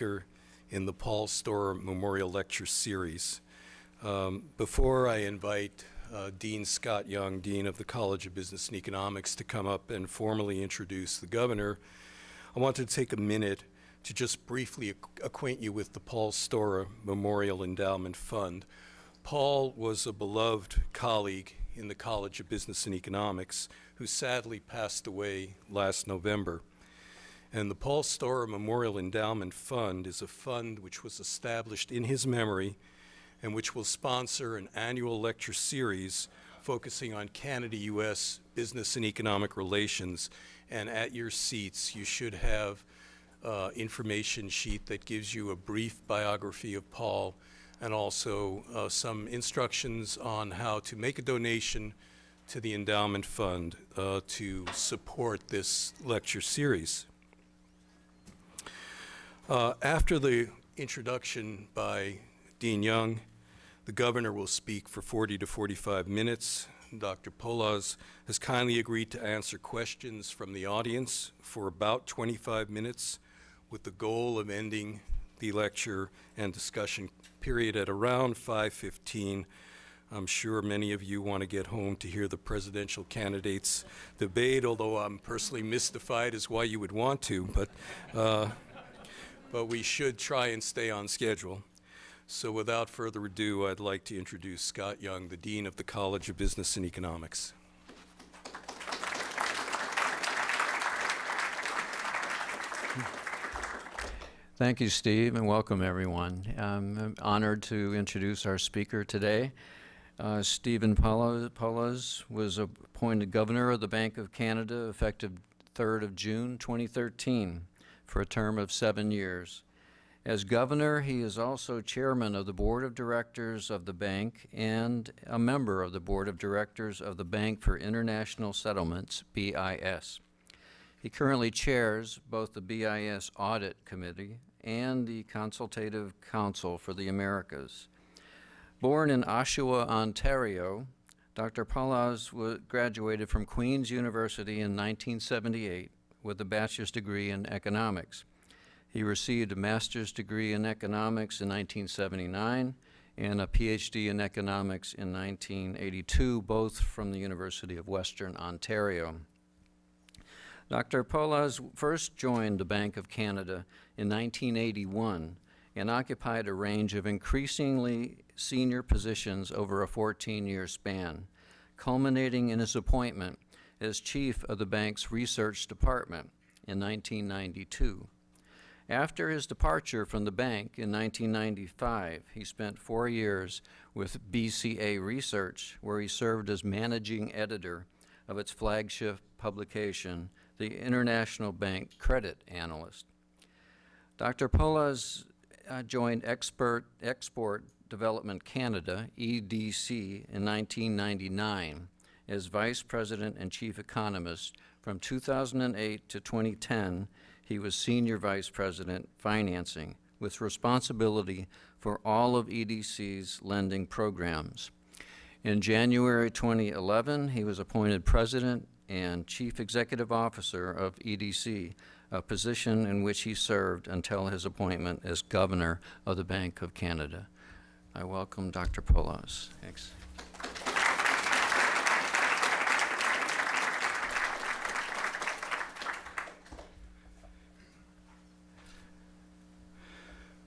speaker in the Paul Storer Memorial Lecture Series. Um, before I invite uh, Dean Scott Young, Dean of the College of Business and Economics, to come up and formally introduce the governor, I wanted to take a minute to just briefly ac acquaint you with the Paul Storer Memorial Endowment Fund. Paul was a beloved colleague in the College of Business and Economics who sadly passed away last November. And the Paul Storer Memorial Endowment Fund is a fund which was established in his memory and which will sponsor an annual lecture series focusing on Canada-U.S. business and economic relations. And at your seats, you should have uh, information sheet that gives you a brief biography of Paul and also uh, some instructions on how to make a donation to the endowment fund uh, to support this lecture series. Uh, after the introduction by Dean Young, the governor will speak for 40 to 45 minutes. Dr. Poloz has kindly agreed to answer questions from the audience for about 25 minutes with the goal of ending the lecture and discussion period at around 5.15. I'm sure many of you want to get home to hear the presidential candidates debate, although I'm personally mystified as why you would want to, but, uh, but we should try and stay on schedule. So without further ado, I'd like to introduce Scott Young, the Dean of the College of Business and Economics. Thank you, Steve, and welcome everyone. I'm honored to introduce our speaker today. Uh, Stephen Poloz was appointed governor of the Bank of Canada effective 3rd of June 2013 for a term of seven years. As governor, he is also chairman of the board of directors of the bank and a member of the board of directors of the Bank for International Settlements, BIS. He currently chairs both the BIS Audit Committee and the Consultative Council for the Americas. Born in Oshawa, Ontario, Dr. Poloz graduated from Queen's University in 1978 with a bachelor's degree in economics. He received a master's degree in economics in 1979 and a PhD in economics in 1982, both from the University of Western Ontario. Dr. Poloz first joined the Bank of Canada in 1981 and occupied a range of increasingly senior positions over a 14-year span, culminating in his appointment as chief of the bank's research department in 1992. After his departure from the bank in 1995, he spent four years with BCA Research, where he served as managing editor of its flagship publication, the International Bank Credit Analyst. Dr. Poloz uh, joined Expert, Export Development Canada, EDC, in 1999 as Vice President and Chief Economist. From 2008 to 2010, he was Senior Vice President Financing with responsibility for all of EDC's lending programs. In January 2011, he was appointed President and Chief Executive Officer of EDC, a position in which he served until his appointment as Governor of the Bank of Canada. I welcome Dr. Poloz. Thanks.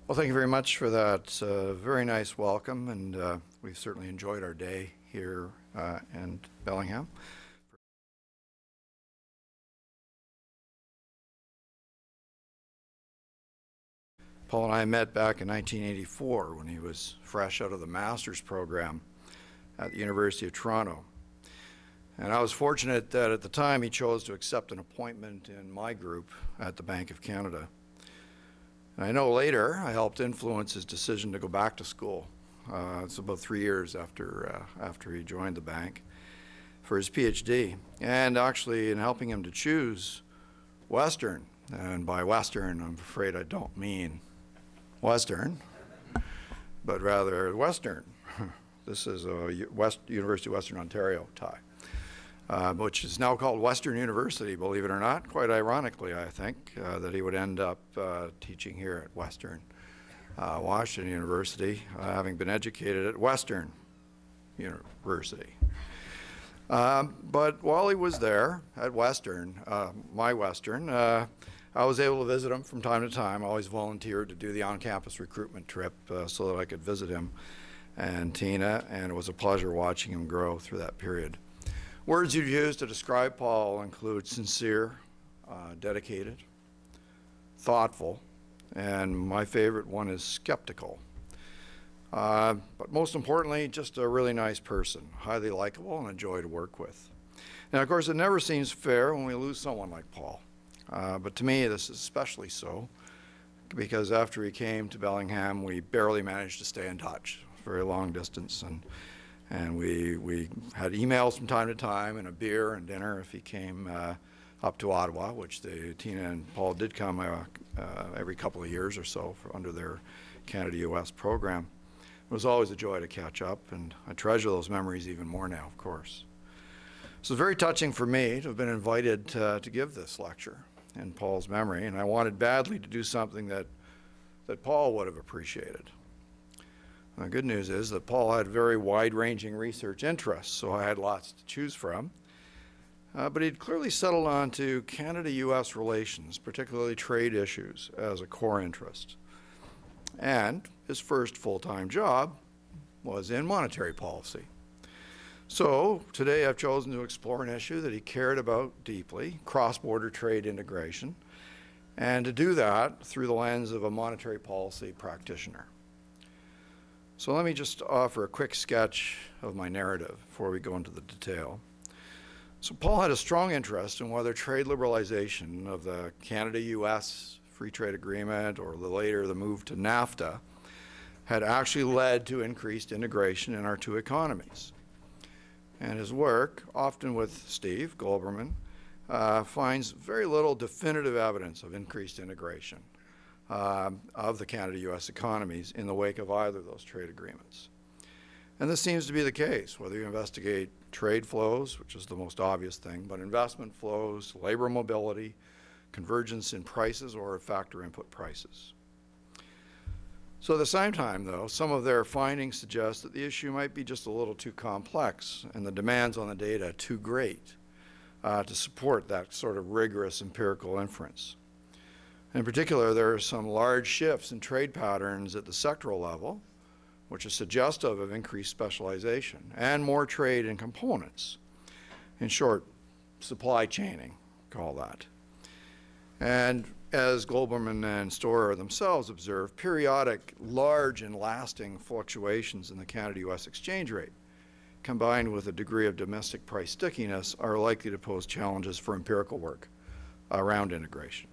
Well, thank you very much for that uh, very nice welcome, and uh, we've certainly enjoyed our day here uh, in Bellingham. Paul and I met back in 1984 when he was fresh out of the master's program at the University of Toronto. And I was fortunate that at the time he chose to accept an appointment in my group at the Bank of Canada. I know later I helped influence his decision to go back to school. Uh, it's about three years after, uh, after he joined the bank for his PhD. And actually in helping him to choose Western, and by Western I'm afraid I don't mean Western, but rather Western. this is a West, University of Western Ontario tie. Uh, which is now called Western University, believe it or not. Quite ironically, I think, uh, that he would end up uh, teaching here at Western uh, Washington University, uh, having been educated at Western University. Um, but while he was there at Western, uh, my Western, I was able to visit him from time to time. I always volunteered to do the on-campus recruitment trip so that I could visit him and Tina, and it was a pleasure watching him grow through that period. Words you'd use to describe Paul include sincere, uh, dedicated, thoughtful, and my favorite one is skeptical. Uh, but most importantly, just a really nice person, highly likable and a joy to work with. Now, of course, it never seems fair when we lose someone like Paul. Uh, but to me, this is especially so because after he came to Bellingham, we barely managed to stay in touch, very long distance, and and we we had emails from time to time and a beer and dinner if he came uh, up to Ottawa, which the Tina and Paul did come uh, uh, every couple of years or so for, under their Canada-U.S. program. It was always a joy to catch up, and I treasure those memories even more now, of course. So it's very touching for me to have been invited to give this lecture in Paul's memory, and I wanted badly to do something that, that Paul would have appreciated. The good news is that Paul had very wide-ranging research interests, so I had lots to choose from. Uh, but he'd clearly settled on to Canada-U.S. relations, particularly trade issues, as a core interest. And his first full-time job was in monetary policy. So today I've chosen to explore an issue that he cared about deeply, cross-border trade integration, and to do that through the lens of a monetary policy practitioner. So let me just offer a quick sketch of my narrative before we go into the detail. So Paul had a strong interest in whether trade liberalization of the Canada-U.S. Free Trade Agreement or the later the move to NAFTA had actually led to increased integration in our two economies and his work, often with Steve Globerman, uh, finds very little definitive evidence of increased integration uh, of the Canada-U.S. economies in the wake of either of those trade agreements. And this seems to be the case, whether you investigate trade flows, which is the most obvious thing, but investment flows, labor mobility, convergence in prices or factor input prices. So at the same time, though, some of their findings suggest that the issue might be just a little too complex and the demands on the data too great uh, to support that sort of rigorous empirical inference. In particular, there are some large shifts in trade patterns at the sectoral level, which is suggestive of increased specialization and more trade in components. In short, supply chaining, call that. And as Globerman and Storer themselves observe, periodic, large, and lasting fluctuations in the Canada-U.S. exchange rate, combined with a degree of domestic price stickiness, are likely to pose challenges for empirical work around integration.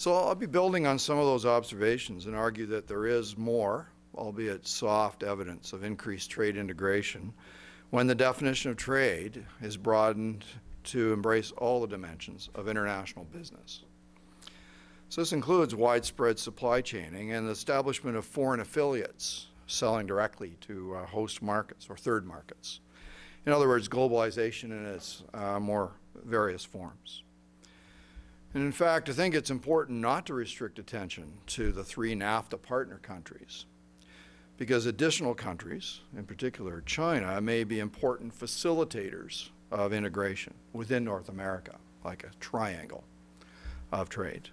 So I'll be building on some of those observations and argue that there is more, albeit soft, evidence of increased trade integration when the definition of trade is broadened to embrace all the dimensions of international business. So this includes widespread supply chaining and the establishment of foreign affiliates selling directly to uh, host markets or third markets. In other words, globalization in its uh, more various forms. And in fact, I think it's important not to restrict attention to the three NAFTA partner countries because additional countries, in particular China, may be important facilitators of integration within North America, like a triangle of trade.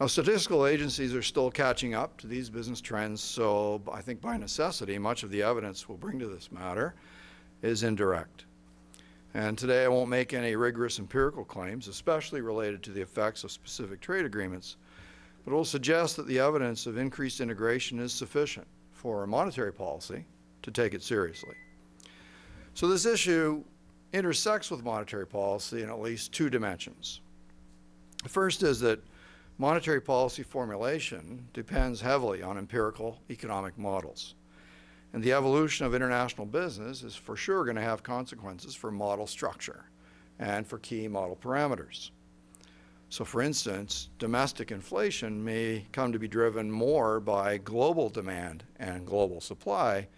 Now, statistical agencies are still catching up to these business trends, so I think by necessity, much of the evidence we'll bring to this matter is indirect. And today I won't make any rigorous empirical claims, especially related to the effects of specific trade agreements, but will suggest that the evidence of increased integration is sufficient for a monetary policy to take it seriously. So this issue intersects with monetary policy in at least two dimensions. The first is that monetary policy formulation depends heavily on empirical economic models. And the evolution of international business is for sure going to have consequences for model structure and for key model parameters. So for instance, domestic inflation may come to be driven more by global demand and global supply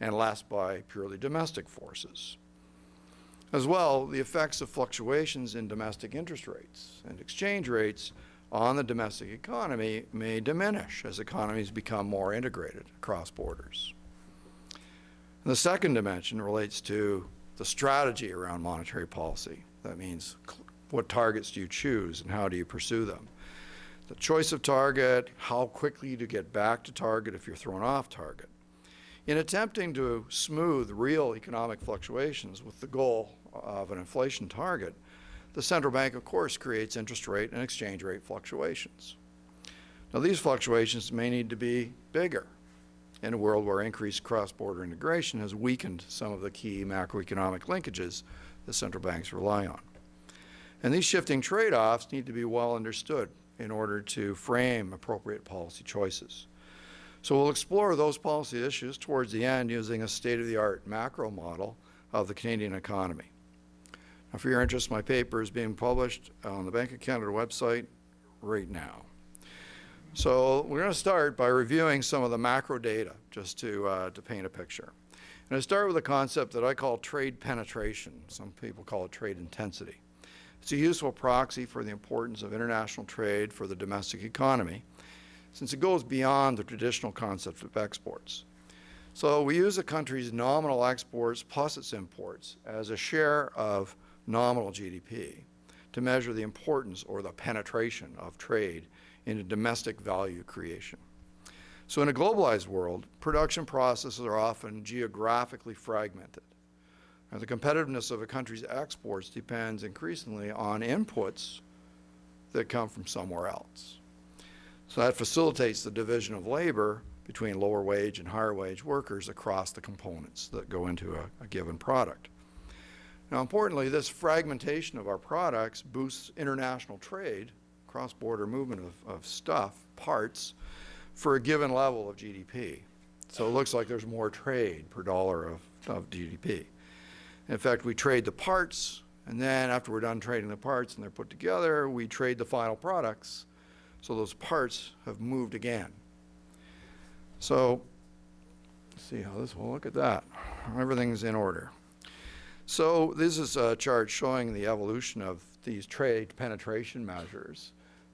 and less by purely domestic forces. As well, the effects of fluctuations in domestic interest rates and exchange rates on the domestic economy may diminish as economies become more integrated across borders. And the second dimension relates to the strategy around monetary policy. That means what targets do you choose and how do you pursue them? The choice of target, how quickly to get back to target if you're thrown off target. In attempting to smooth real economic fluctuations with the goal of an inflation target, the central bank, of course, creates interest rate and exchange rate fluctuations. Now, these fluctuations may need to be bigger in a world where increased cross-border integration has weakened some of the key macroeconomic linkages that central banks rely on. And these shifting trade-offs need to be well understood in order to frame appropriate policy choices. So we'll explore those policy issues towards the end using a state-of-the-art macro model of the Canadian economy. Now, for your interest, my paper is being published on the Bank of Canada website right now. So we're going to start by reviewing some of the macro data just to, uh, to paint a picture. And I start with a concept that I call trade penetration. Some people call it trade intensity. It's a useful proxy for the importance of international trade for the domestic economy since it goes beyond the traditional concept of exports. So we use a country's nominal exports plus its imports as a share of nominal GDP to measure the importance or the penetration of trade into domestic value creation. So in a globalized world, production processes are often geographically fragmented. And the competitiveness of a country's exports depends increasingly on inputs that come from somewhere else. So that facilitates the division of labor between lower wage and higher wage workers across the components that go into a, a given product. Now, importantly, this fragmentation of our products boosts international trade, cross-border movement of, of stuff, parts, for a given level of GDP. So it looks like there's more trade per dollar of, of GDP. In fact, we trade the parts, and then after we're done trading the parts and they're put together, we trade the final products. So those parts have moved again. So, see how this will look at that. Everything's in order. So this is a chart showing the evolution of these trade penetration measures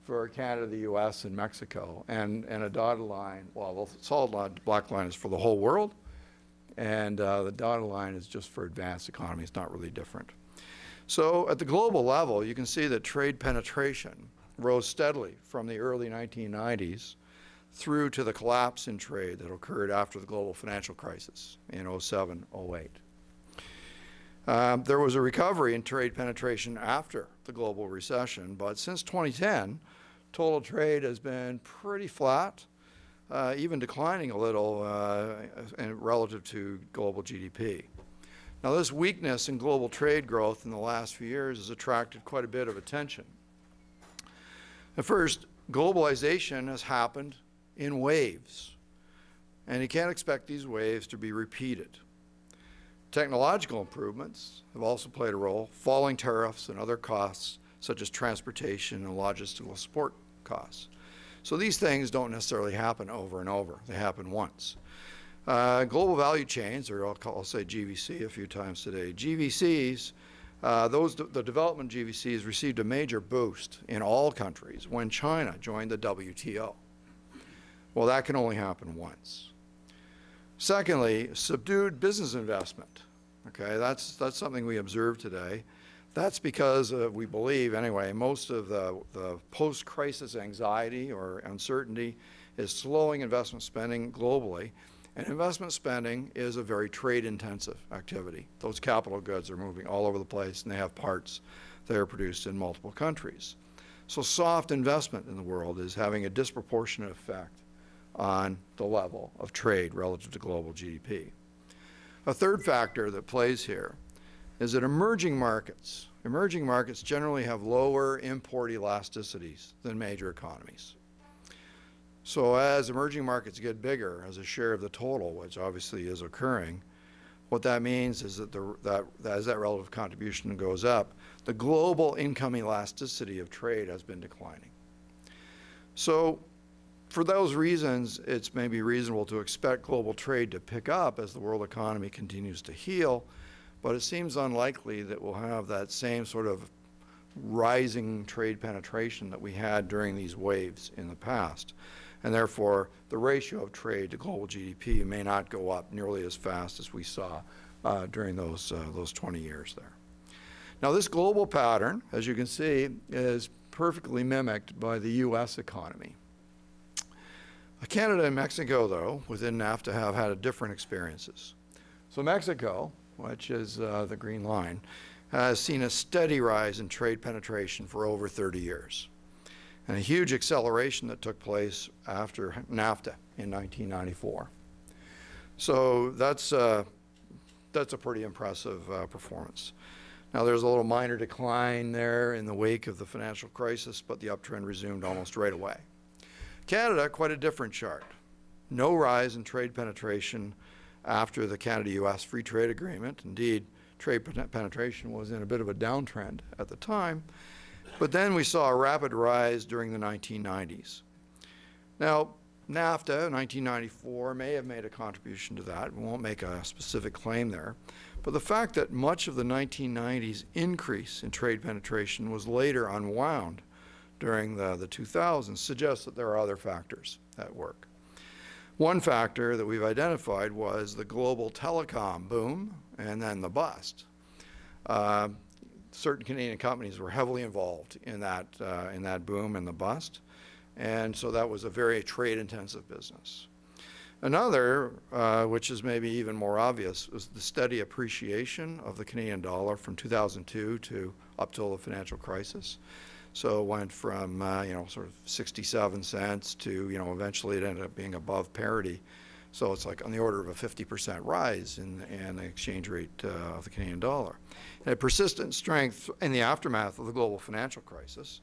for Canada, the U.S., and Mexico. And, and a dotted line, well, the solid line, black line is for the whole world, and uh, the dotted line is just for advanced economies, not really different. So at the global level, you can see that trade penetration rose steadily from the early 1990s through to the collapse in trade that occurred after the global financial crisis in 07, 08. Um, there was a recovery in trade penetration after the global recession, but since 2010, total trade has been pretty flat, uh, even declining a little uh, relative to global GDP. Now, this weakness in global trade growth in the last few years has attracted quite a bit of attention. At first, globalization has happened in waves, and you can't expect these waves to be repeated. Technological improvements have also played a role, falling tariffs and other costs such as transportation and logistical support costs. So these things don't necessarily happen over and over. They happen once. Uh, global value chains, or I'll, call, I'll, say GVC a few times today, GVCs, uh, those the development GVCs received a major boost in all countries when China joined the WTO. Well, that can only happen once. Secondly, subdued business investment. Okay, that's, that's something we observe today. That's because uh, we believe, anyway, most of the, the post-crisis anxiety or uncertainty is slowing investment spending globally. And investment spending is a very trade-intensive activity. Those capital goods are moving all over the place, and they have parts that are produced in multiple countries. So soft investment in the world is having a disproportionate effect on the level of trade relative to global GDP. A third factor that plays here is that emerging markets, emerging markets generally have lower import elasticities than major economies. So as emerging markets get bigger as a share of the total, which obviously is occurring, what that means is that, the, that, as that relative contribution goes up, the global income elasticity of trade has been declining. So for those reasons, it's maybe reasonable to expect global trade to pick up as the world economy continues to heal, but it seems unlikely that we'll have that same sort of rising trade penetration that we had during these waves in the past. And therefore, the ratio of trade to global GDP may not go up nearly as fast as we saw uh, during those, uh, those 20 years there. Now, this global pattern, as you can see, is perfectly mimicked by the U.S. economy. Canada and Mexico, though, within NAFTA have had different experiences. So Mexico, which is uh, the green line, has seen a steady rise in trade penetration for over 30 years, and a huge acceleration that took place after NAFTA in 1994. So that's, uh, that's a pretty impressive uh, performance. Now, there's a little minor decline there in the wake of the financial crisis, but the uptrend resumed almost right away. Canada, quite a different chart. No rise in trade penetration after the Canada-U.S. Free Trade Agreement. Indeed, trade penetration was in a bit of a downtrend at the time. But then we saw a rapid rise during the 1990s. Now, NAFTA, 1994, may have made a contribution to that. We won't make a specific claim there. But the fact that much of the 1990s increase in trade penetration was later unwound during the, the 2000s suggests that there are other factors at work. One factor that we've identified was the global telecom boom and then the bust. Uh, certain Canadian companies were heavily involved in that, uh, in that boom and the bust, and so that was a very trade-intensive business. Another, uh, which is maybe even more obvious, was the steady appreciation of the Canadian dollar from 2002 to up till the financial crisis. So it went from, uh, you know, sort of 67 cents to, you know, eventually it ended up being above parity. So it's like on the order of a 50% rise in, in the exchange rate uh, of the Canadian dollar. And a persistent strength in the aftermath of the global financial crisis.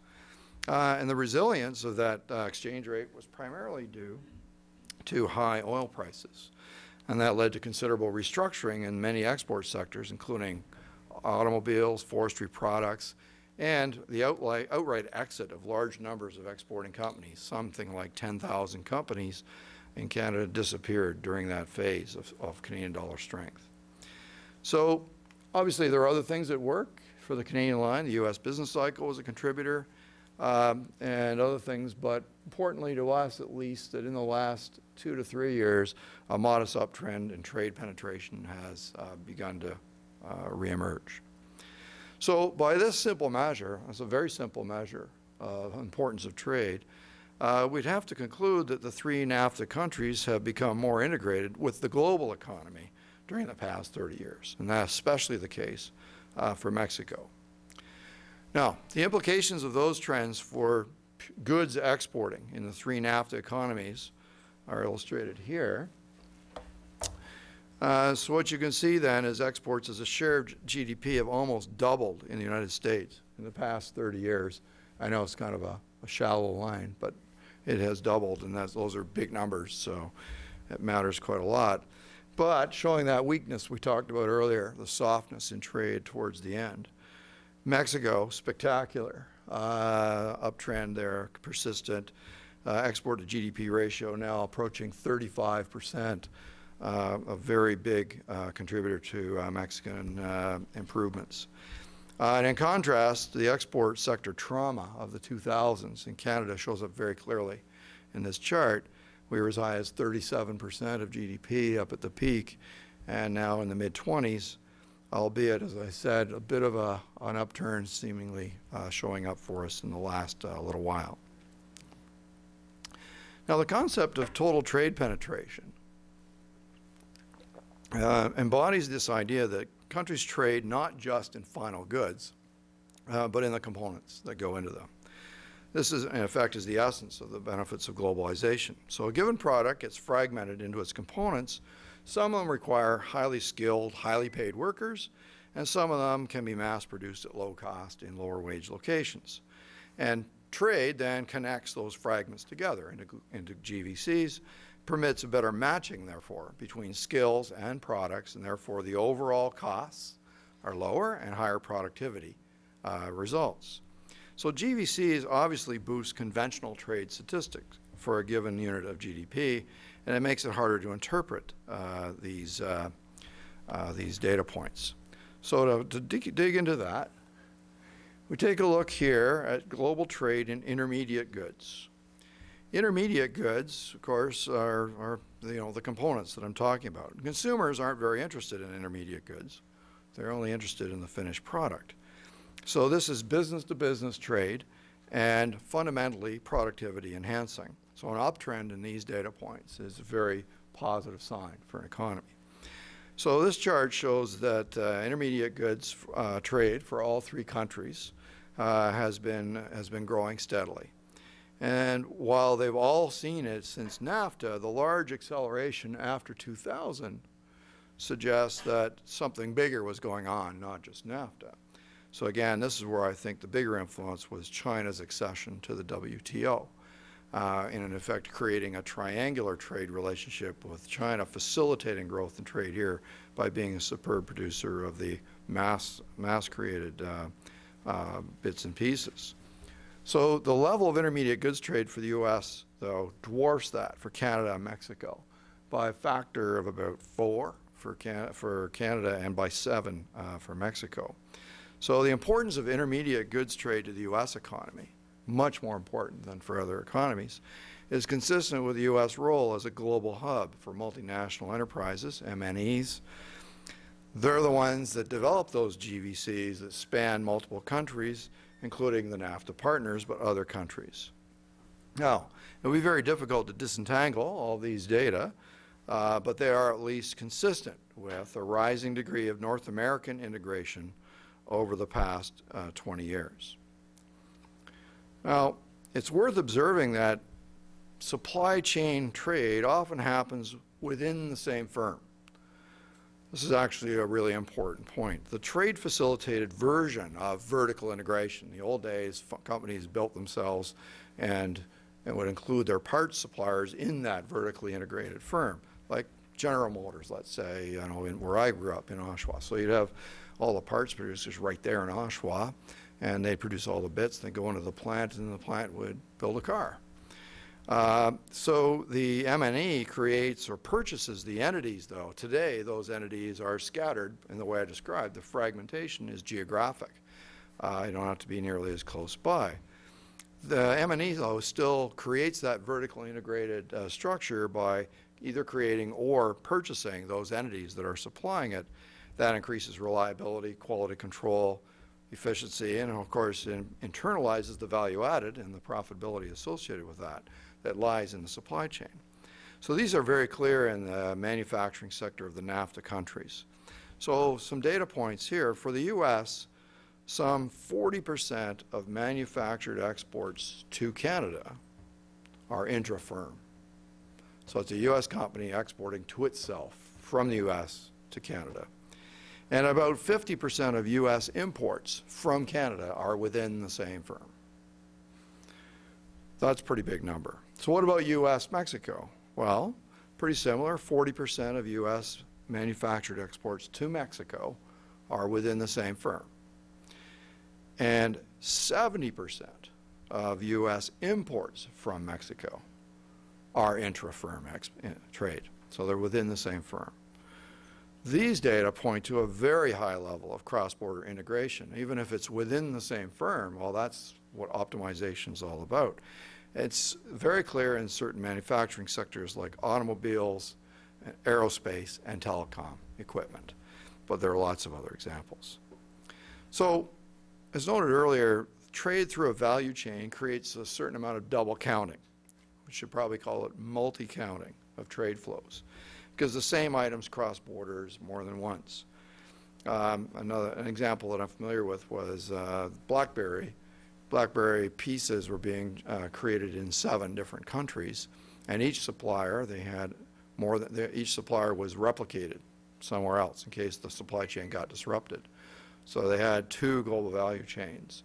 Uh, and the resilience of that uh, exchange rate was primarily due to high oil prices. And that led to considerable restructuring in many export sectors, including automobiles, forestry products, and the outright, outright exit of large numbers of exporting companies, something like 10,000 companies in Canada disappeared during that phase of, of Canadian dollar strength. So obviously there are other things at work for the Canadian line. The U.S. business cycle was a contributor um, and other things, but importantly to us at least that in the last two to three years, a modest uptrend in trade penetration has uh, begun to uh, reemerge. So by this simple measure, it's a very simple measure of importance of trade, uh, we'd have to conclude that the three NAFTA countries have become more integrated with the global economy during the past 30 years, and that's especially the case uh, for Mexico. Now, the implications of those trends for goods exporting in the three NAFTA economies are illustrated here. Uh, so what you can see then is exports as a share of GDP have almost doubled in the United States in the past 30 years. I know it's kind of a, a shallow line, but it has doubled, and those are big numbers, so it matters quite a lot. But showing that weakness we talked about earlier, the softness in trade towards the end. Mexico, spectacular. Uh, uptrend there, persistent. Uh, export to GDP ratio now approaching 35 percent a very big uh, contributor to uh, Mexican improvements. and in contrast, the export sector trauma of the 2000s in Canada shows up very clearly in this chart. We were as high as 37% of GDP up at the peak, and now in the mid-20s, albeit, as I said, a bit of a, an upturn seemingly uh, showing up for us in the last uh, little while. Now, the concept of total trade penetration uh, embodies this idea that countries trade not just in final goods, uh, but in the components that go into them. This is, in effect, is the essence of the benefits of globalization. So a given product gets fragmented into its components. Some of them require highly skilled, highly paid workers, and some of them can be mass produced at low cost in lower wage locations. And trade then connects those fragments together into, into GVCs permits a better matching, therefore, between skills and products, and therefore the overall costs are lower and higher productivity uh, results. So GVCs obviously boost conventional trade statistics for a given unit of GDP, and it makes it harder to interpret uh, these, uh, uh, these data points. So to, to dig, dig into that, we take a look here at global trade in intermediate goods. Intermediate goods, of course, are, are you know the components that I'm talking about. Consumers aren't very interested in intermediate goods; they're only interested in the finished product. So this is business-to-business trade, and fundamentally productivity enhancing. So an uptrend in these data points is a very positive sign for an economy. So this chart shows that uh, intermediate goods uh, trade for all three countries uh, has been has been growing steadily. And while they've all seen it since NAFTA, the large acceleration after 2000 suggests that something bigger was going on, not just NAFTA. So again, this is where I think the bigger influence was China's accession to the WTO. Uh, and in effect creating a triangular trade relationship with China, facilitating growth and trade here by being a superb producer of the mass, mass created uh, uh, bits and pieces. So the level of intermediate goods trade for the U.S., though, dwarfs that for Canada and Mexico by a factor of about four for, Can for Canada and by seven uh, for Mexico. So the importance of intermediate goods trade to the U.S. economy much more important than for other economies, is consistent with the U.S. role as a global hub for multinational enterprises, MNEs. They're the ones that develop those GVCs that span multiple countries, including the NAFTA partners, but other countries. Now, it will be very difficult to disentangle all these data, uh, but they are at least consistent with a rising degree of North American integration over the past uh, 20 years. Now, it's worth observing that supply chain trade often happens within the same firm. This is actually a really important point. The trade facilitated version of vertical integration. In the old days, companies built themselves and it would include their parts suppliers in that vertically integrated firm, like General Motors, let's say, you know, in, where I grew up in Oshawa. So you'd have all the parts producers right there in Oshawa, and they'd produce all the bits, they'd go into the plant, and the plant would build a car. Uh, so the MNE creates or purchases the entities, though. Today, those entities are scattered in the way I described. The fragmentation is geographic. Uh, you don't have to be nearly as close by. The MNE, though, still creates that vertically integrated uh, structure by either creating or purchasing those entities that are supplying it. That increases reliability, quality control, efficiency, and of course in, internalizes the value added and the profitability associated with that that lies in the supply chain. So these are very clear in the manufacturing sector of the NAFTA countries. So some data points here. For the U.S., some 40% of manufactured exports to Canada are intra-firm. So it's a U.S. company exporting to itself from the U.S. to Canada. And about 50% of U.S. imports from Canada are within the same firm. That's a pretty big number. So what about U.S. Mexico? Well, pretty similar. 40% of U.S. manufactured exports to Mexico are within the same firm. And 70% of U.S. imports from Mexico are intra-firm eh, trade. So they're within the same firm. These data point to a very high level of cross-border integration, even if it's within the same firm. Well, that's what optimization is all about. It's very clear in certain manufacturing sectors like automobiles, aerospace, and telecom equipment, but there are lots of other examples. So, as noted earlier, trade through a value chain creates a certain amount of double counting. We should probably call it multi-counting of trade flows because the same items cross borders more than once. Um, another an example that I'm familiar with was uh, BlackBerry. BlackBerry pieces were being uh, created in seven different countries, and each supplier they had more than each supplier was replicated somewhere else in case the supply chain got disrupted. So they had two global value chains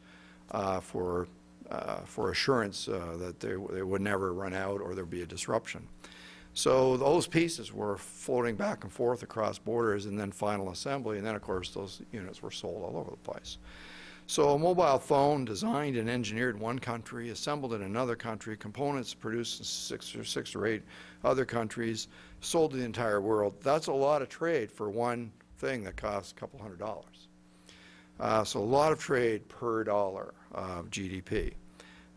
uh, for uh, for assurance uh, that they, they would never run out or there would be a disruption. So those pieces were floating back and forth across borders and then final assembly, and then of course those units were sold all over the place. So a mobile phone designed and engineered in one country, assembled in another country, components produced in six or six or eight other countries, sold to the entire world. That's a lot of trade for one thing that costs a couple hundred dollars. Uh, so a lot of trade per dollar of GDP.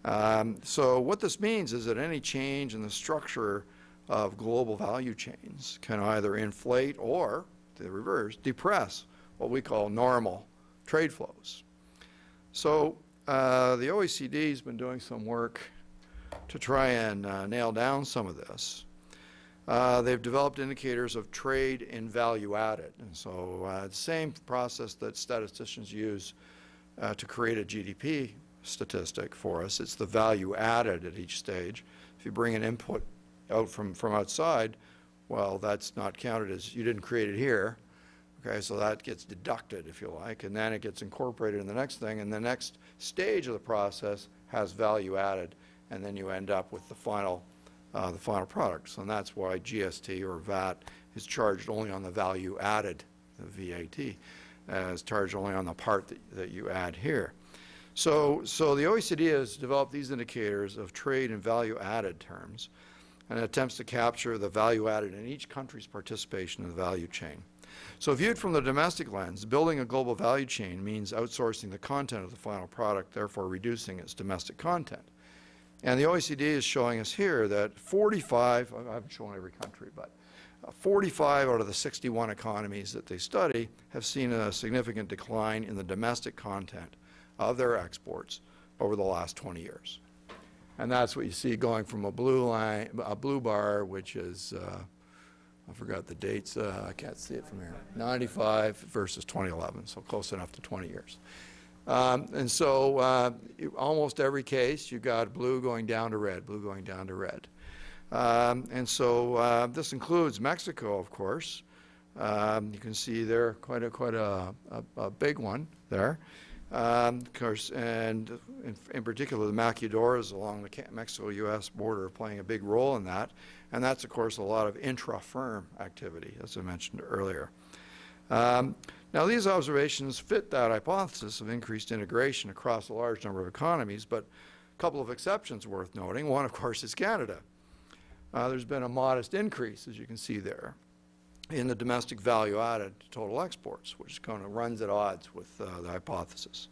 Um, so what this means is that any change in the structure of global value chains can either inflate or, the reverse, depress what we call normal trade flows. So uh, the OECD has been doing some work to try and uh, nail down some of this. Uh, they've developed indicators of trade in value added. And so uh, the same process that statisticians use uh, to create a GDP statistic for us. It's the value added at each stage. If you bring an input out from, from outside, well, that's not counted as, you didn't create it here. Okay, so that gets deducted, if you like, and then it gets incorporated in the next thing, and the next stage of the process has value added, and then you end up with the final, uh, the final products. And that's why GST or VAT is charged only on the value added, the VAT, uh, is charged only on the part that, that you add here. So, so the OECD has developed these indicators of trade and value added terms and attempts to capture the value added in each country's participation in the value chain. So viewed from the domestic lens, building a global value chain means outsourcing the content of the final product, therefore reducing its domestic content. And the OECD is showing us here that 45, I haven't shown every country, but uh, 45 out of the 61 economies that they study have seen a significant decline in the domestic content of their exports over the last 20 years. And that's what you see going from a blue line, a blue bar, which is, uh, I forgot the dates, uh, I can't see it from here, 95 versus 2011, so close enough to 20 years. Um, and so uh, almost every case, you've got blue going down to red, blue going down to red. Um, and so uh, this includes Mexico, of course. Um, you can see there quite a, quite a, a, a big one there. Um, of course, and in, in particular, the maquiladoras along the Mexico-U.S. border are playing a big role in that. And that's, of course, a lot of intra-firm activity, as I mentioned earlier. Um, now, these observations fit that hypothesis of increased integration across a large number of economies, but a couple of exceptions worth noting. One, of course, is Canada. Uh, there's been a modest increase, as you can see there in the domestic value added to total exports, which kind of runs at odds with uh, the hypothesis.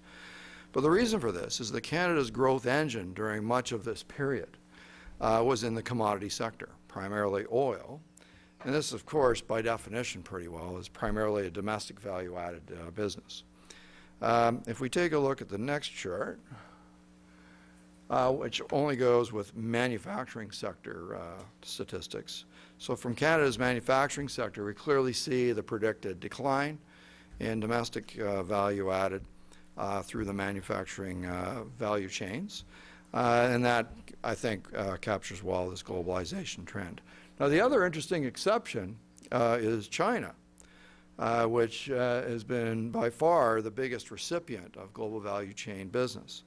But the reason for this is that Canada's growth engine during much of this period uh, was in the commodity sector, primarily oil. And this, of course, by definition pretty well, is primarily a domestic value added uh, business. Um, if we take a look at the next chart, uh, which only goes with manufacturing sector uh, statistics, so from Canada's manufacturing sector, we clearly see the predicted decline in domestic uh, value added uh, through the manufacturing uh, value chains. Uh, and that, I think, uh, captures well this globalization trend. Now, the other interesting exception uh, is China, which has been by far the biggest recipient of global value chain business,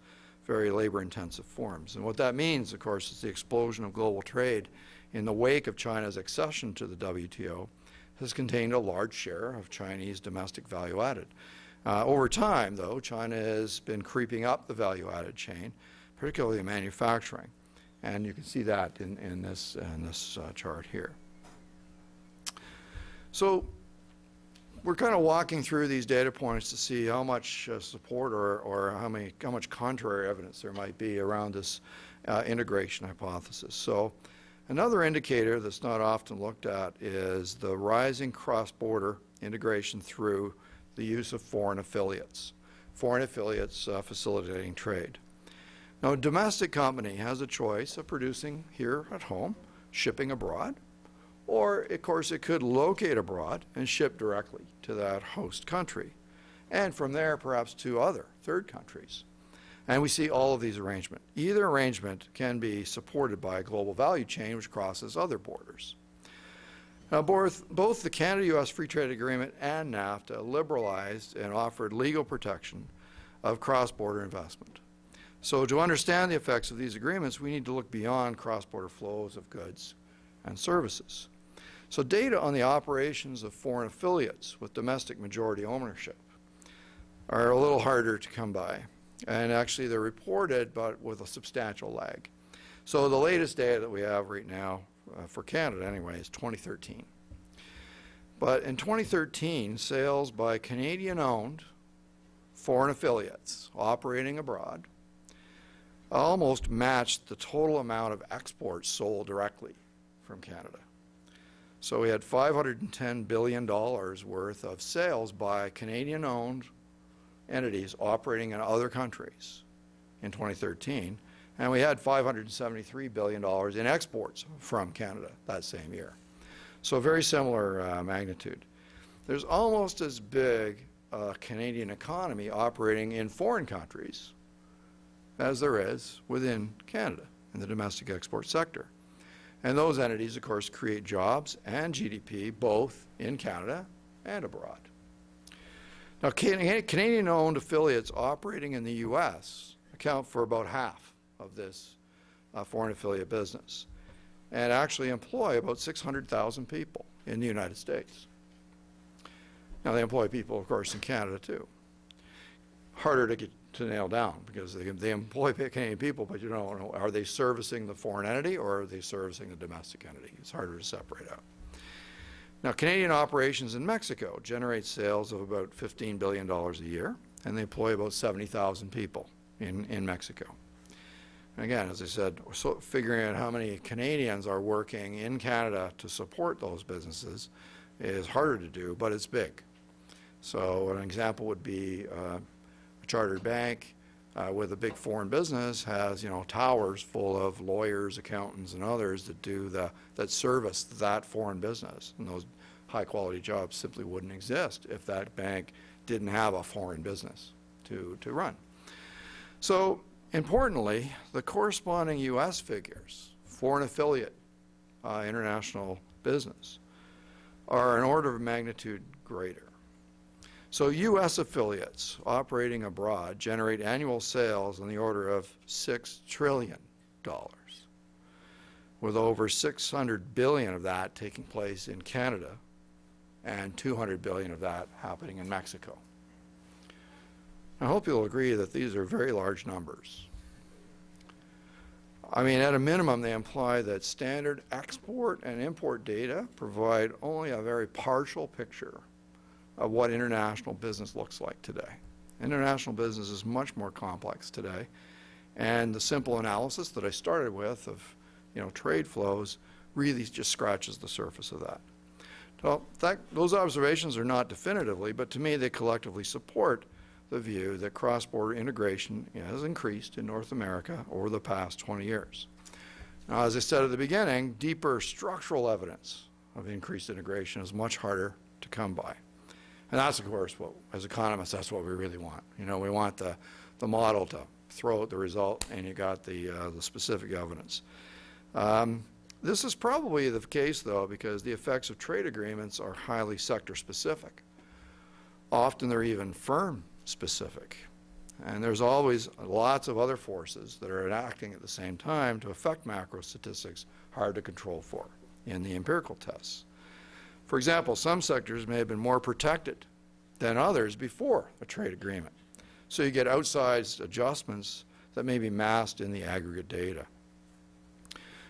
very labor intensive forms. And what that means, of course, is the explosion of global trade in the wake of China's accession to the WTO, has contained a large share of Chinese domestic value added. Uh, over time, though, China has been creeping up the value added chain, particularly in manufacturing. And you can see that in, in this, in this uh, chart here. So we're kind of walking through these data points to see how much uh, support or, or how, many, how much contrary evidence there might be around this uh, integration hypothesis. So Another indicator that's not often looked at is the rising cross-border integration through the use of foreign affiliates, foreign affiliates uh, facilitating trade. Now, a domestic company has a choice of producing here at home, shipping abroad, or, of course, it could locate abroad and ship directly to that host country, and from there, perhaps to other third countries. And we see all of these arrangements. Either arrangement can be supported by a global value chain which crosses other borders. Now, both, both the Canada-U.S. Free Trade Agreement and NAFTA liberalized and offered legal protection of cross-border investment. So to understand the effects of these agreements, we need to look beyond cross-border flows of goods and services. So data on the operations of foreign affiliates with domestic majority ownership are a little harder to come by. And actually, they're reported, but with a substantial lag. So the latest data that we have right now, uh, for Canada anyway, is 2013. But in 2013, sales by Canadian-owned foreign affiliates operating abroad almost matched the total amount of exports sold directly from Canada. So we had $510 billion worth of sales by Canadian-owned entities operating in other countries in 2013, and we had $573 billion in exports from Canada that same year. So very similar uh, magnitude. There's almost as big a Canadian economy operating in foreign countries as there is within Canada in the domestic export sector. And those entities, of course, create jobs and GDP both in Canada and abroad. Now, Canadian-owned affiliates operating in the U.S. account for about half of this uh, foreign affiliate business and actually employ about 600,000 people in the United States. Now, they employ people, of course, in Canada, too. Harder to get to nail down because they, they employ Canadian people, but you don't know, are they servicing the foreign entity or are they servicing the domestic entity? It's harder to separate out. Now, Canadian operations in Mexico generate sales of about $15 billion a year, and they employ about 70,000 people in, in Mexico. And again, as I said, so figuring out how many Canadians are working in Canada to support those businesses is harder to do, but it's big. So an example would be uh, a chartered bank uh, with a big foreign business has, you know, towers full of lawyers, accountants, and others that do the, that service that foreign business. And those high-quality jobs simply wouldn't exist if that bank didn't have a foreign business to, to run. So importantly, the corresponding U.S. figures, foreign affiliate uh, international business, are an order of magnitude greater. So U.S. affiliates operating abroad generate annual sales in the order of $6 trillion, with over 600 billion of that taking place in Canada and 200 billion of that happening in Mexico. I hope you'll agree that these are very large numbers. I mean, at a minimum, they imply that standard export and import data provide only a very partial picture of what international business looks like today. International business is much more complex today, and the simple analysis that I started with of, you know, trade flows really just scratches the surface of that. So that, those observations are not definitively, but to me they collectively support the view that cross-border integration has increased in North America over the past 20 years. Now, as I said at the beginning, deeper structural evidence of increased integration is much harder to come by. And that's, of course, what, as economists, that's what we really want. You know, we want the, the model to throw out the result, and you got the, uh, the specific evidence. Um, this is probably the case, though, because the effects of trade agreements are highly sector-specific. Often they're even firm-specific. And there's always lots of other forces that are acting at the same time to affect macro statistics hard to control for in the empirical tests. For example, some sectors may have been more protected than others before a trade agreement. So you get outsized adjustments that may be masked in the aggregate data.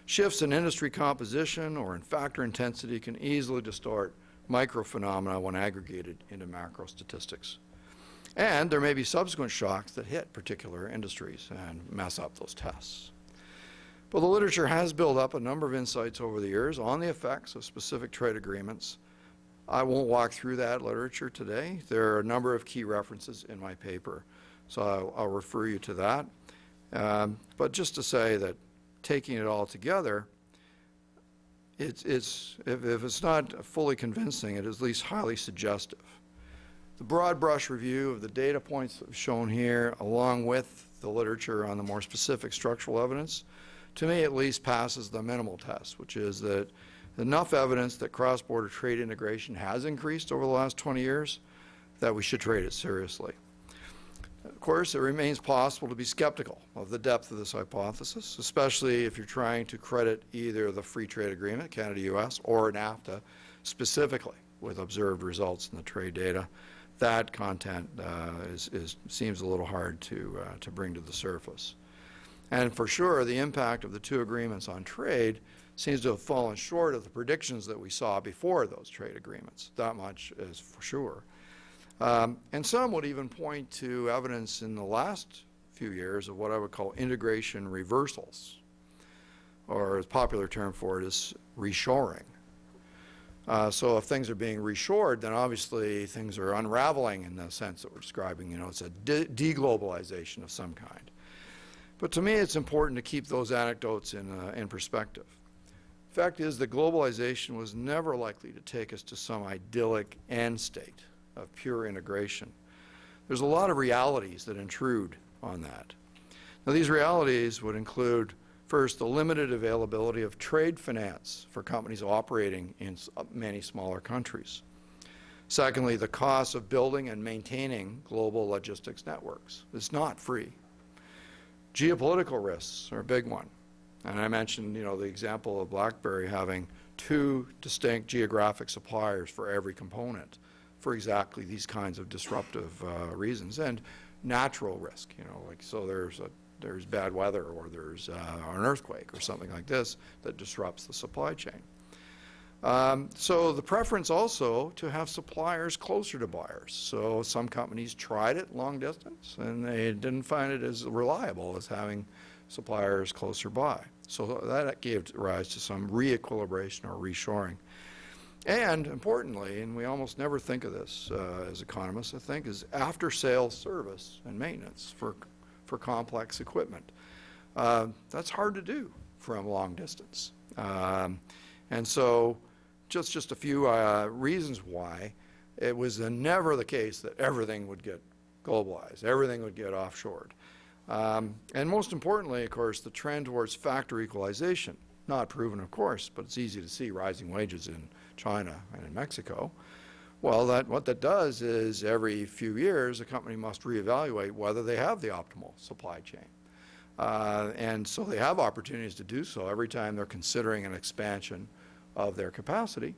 Shifts in industry composition or in factor intensity can easily distort microphenomena when aggregated into macro statistics. And there may be subsequent shocks that hit particular industries and mess up those tests. Well, the literature has built up a number of insights over the years on the effects of specific trade agreements. I won't walk through that literature today. There are a number of key references in my paper, so I'll, I'll refer you to that. Um, but just to say that taking it all together, it's, it's, if, if it's not fully convincing, it is at least highly suggestive. The broad brush review of the data points shown here, along with the literature on the more specific structural evidence, to me at least, passes the minimal test, which is that enough evidence that cross-border trade integration has increased over the last 20 years that we should trade it seriously. Of course, it remains possible to be skeptical of the depth of this hypothesis, especially if you're trying to credit either the free trade agreement, Canada-U.S., or NAFTA specifically with observed results in the trade data. That content uh, is, is, seems a little hard to, uh, to bring to the surface. And for sure, the impact of the two agreements on trade seems to have fallen short of the predictions that we saw before those trade agreements. That much is for sure. Um, and some would even point to evidence in the last few years of what I would call integration reversals, or a popular term for it is reshoring. Uh, so if things are being reshored, then obviously things are unraveling in the sense that we're describing. You know, it's a de- deglobalization of some kind. But to me, it's important to keep those anecdotes in, uh, in perspective. Fact is that globalization was never likely to take us to some idyllic end state of pure integration. There's a lot of realities that intrude on that. Now, these realities would include First, the limited availability of trade finance for companies operating in uh, many smaller countries. Secondly, the cost of building and maintaining global logistics networks is not free. Geopolitical risks are a big one. And I mentioned, you know, the example of BlackBerry having two distinct geographic suppliers for every component for exactly these kinds of disruptive uh, reasons. And natural risk, you know, like, so there's a there's bad weather or there's uh, an earthquake or something like this that disrupts the supply chain. Um, so the preference also to have suppliers closer to buyers. So some companies tried it long distance and they didn't find it as reliable as having suppliers closer by. So that gave rise to some re-equilibration or reshoring. And importantly, and we almost never think of this uh, as economists, I think, is after-sales service and maintenance for for complex equipment. Uh, that's hard to do from long distance. Um, and so just, just a few uh, reasons why it was never the case that everything would get globalized, everything would get offshored. Um, and most importantly, of course, the trend towards factor equalization, not proven, of course, but it's easy to see rising wages in China and in Mexico. Well, that, what that does is every few years, a company must reevaluate whether they have the optimal supply chain. Uh, and so they have opportunities to do so every time they're considering an expansion of their capacity.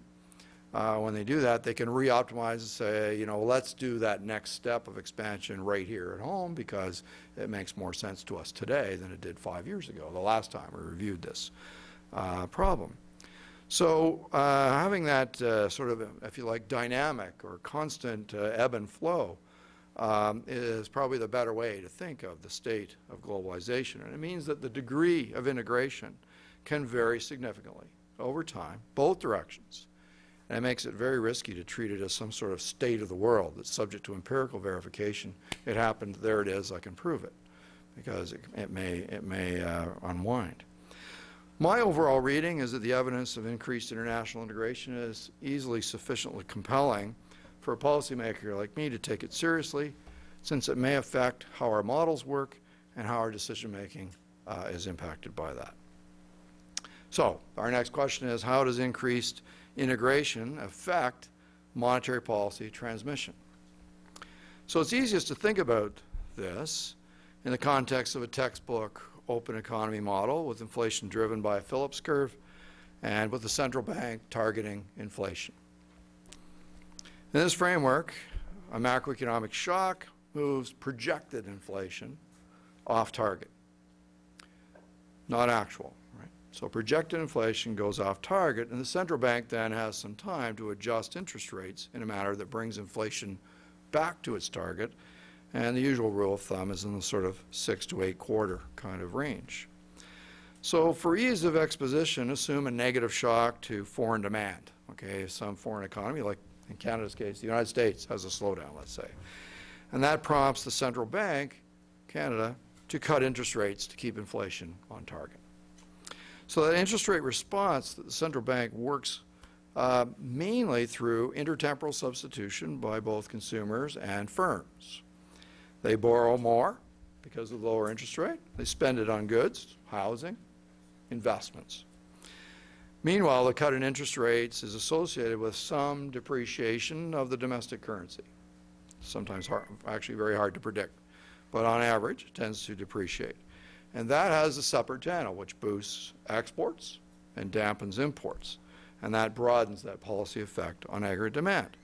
Uh, when they do that, they can re-optimize and say, you know, let's do that next step of expansion right here at home because it makes more sense to us today than it did five years ago, the last time we reviewed this uh, problem. So uh, having that uh, sort of, if you like, dynamic or constant uh, ebb and flow um, is probably the better way to think of the state of globalization. And it means that the degree of integration can vary significantly over time, both directions. And it makes it very risky to treat it as some sort of state of the world that's subject to empirical verification. It happened, there it is, I can prove it, because it, it may, it may uh, unwind. My overall reading is that the evidence of increased international integration is easily sufficiently compelling for a policymaker like me to take it seriously, since it may affect how our models work and how our decision-making uh, is impacted by that. So, our next question is, how does increased integration affect monetary policy transmission? So it's easiest to think about this in the context of a textbook open economy model with inflation driven by a Phillips curve and with the central bank targeting inflation. In this framework, a macroeconomic shock moves projected inflation off target, not actual. So projected inflation goes off target, and the central bank then has some time to adjust interest rates in a manner that brings inflation back to its target and the usual rule of thumb is in the sort of six to eight quarter kind of range. So for ease of exposition, assume a negative shock to foreign demand. Okay, some foreign economy, like in Canada's case, the United States has a slowdown, let's say. And that prompts the central bank, Canada, to cut interest rates to keep inflation on target. So that interest rate response that the central bank works uh, mainly through intertemporal substitution by both consumers and firms. They borrow more because of the lower interest rate. They spend it on goods, housing, investments. Meanwhile, the cut in interest rates is associated with some depreciation of the domestic currency. Sometimes hard, actually very hard to predict, but on average, it tends to depreciate. And that has a separate channel, which boosts exports and dampens imports. And that broadens that policy effect on aggregate demand.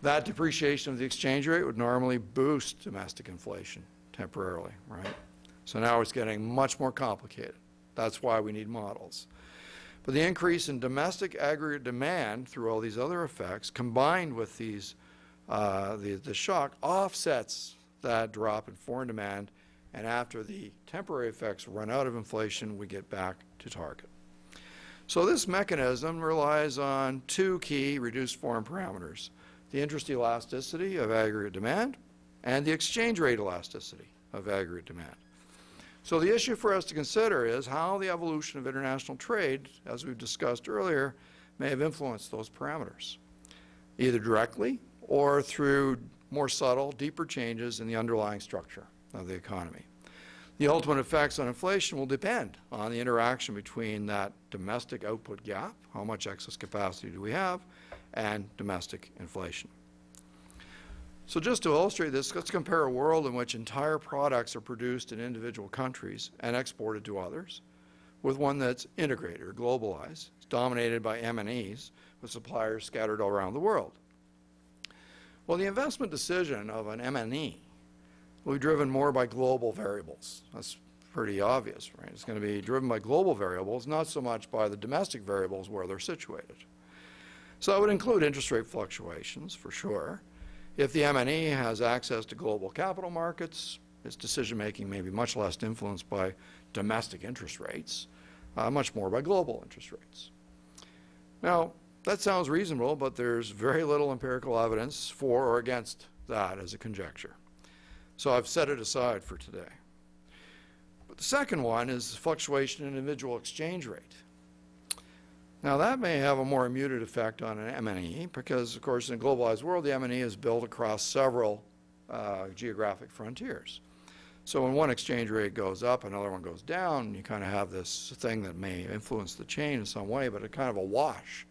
That depreciation of the exchange rate would normally boost domestic inflation temporarily, right? So now it's getting much more complicated. That's why we need models. But the increase in domestic aggregate demand through all these other effects, combined with these uh, the, the shock offsets that drop in foreign demand, and after the temporary effects run out of inflation, we get back to target. So this mechanism relies on two key reduced form parameters, the interest elasticity of aggregate demand and the exchange rate elasticity of aggregate demand. So the issue for us to consider is how the evolution of international trade, as we've discussed earlier, may have influenced those parameters, either directly or through more subtle, deeper changes in the underlying structure of the economy. The ultimate effects on inflation will depend on the interaction between that domestic output gap, how much excess capacity do we have, and domestic inflation. So just to illustrate this, let's compare a world in which entire products are produced in individual countries and exported to others with one that's integrated or globalized, it's dominated by MNEs with suppliers scattered all around the world. Well, the investment decision of an MNE will be driven more by global variables. That's pretty obvious, right? It's going to be driven by global variables, not so much by the domestic variables where they're situated. So it would include interest rate fluctuations, for sure. If the MNE has access to global capital markets, its decision-making may be much less influenced by domestic interest rates, uh, much more by global interest rates. Now, that sounds reasonable, but there's very little empirical evidence for or against that as a conjecture. So I've set it aside for today. But the second one is fluctuation in individual exchange rate. Now that may have a more muted effect on an MNE because, of course, in a globalized world, the MNE is built across several uh, geographic frontiers. So when one exchange rate goes up, another one goes down, you kind of have this thing that may influence the chain in some way, but it's kind of a wash.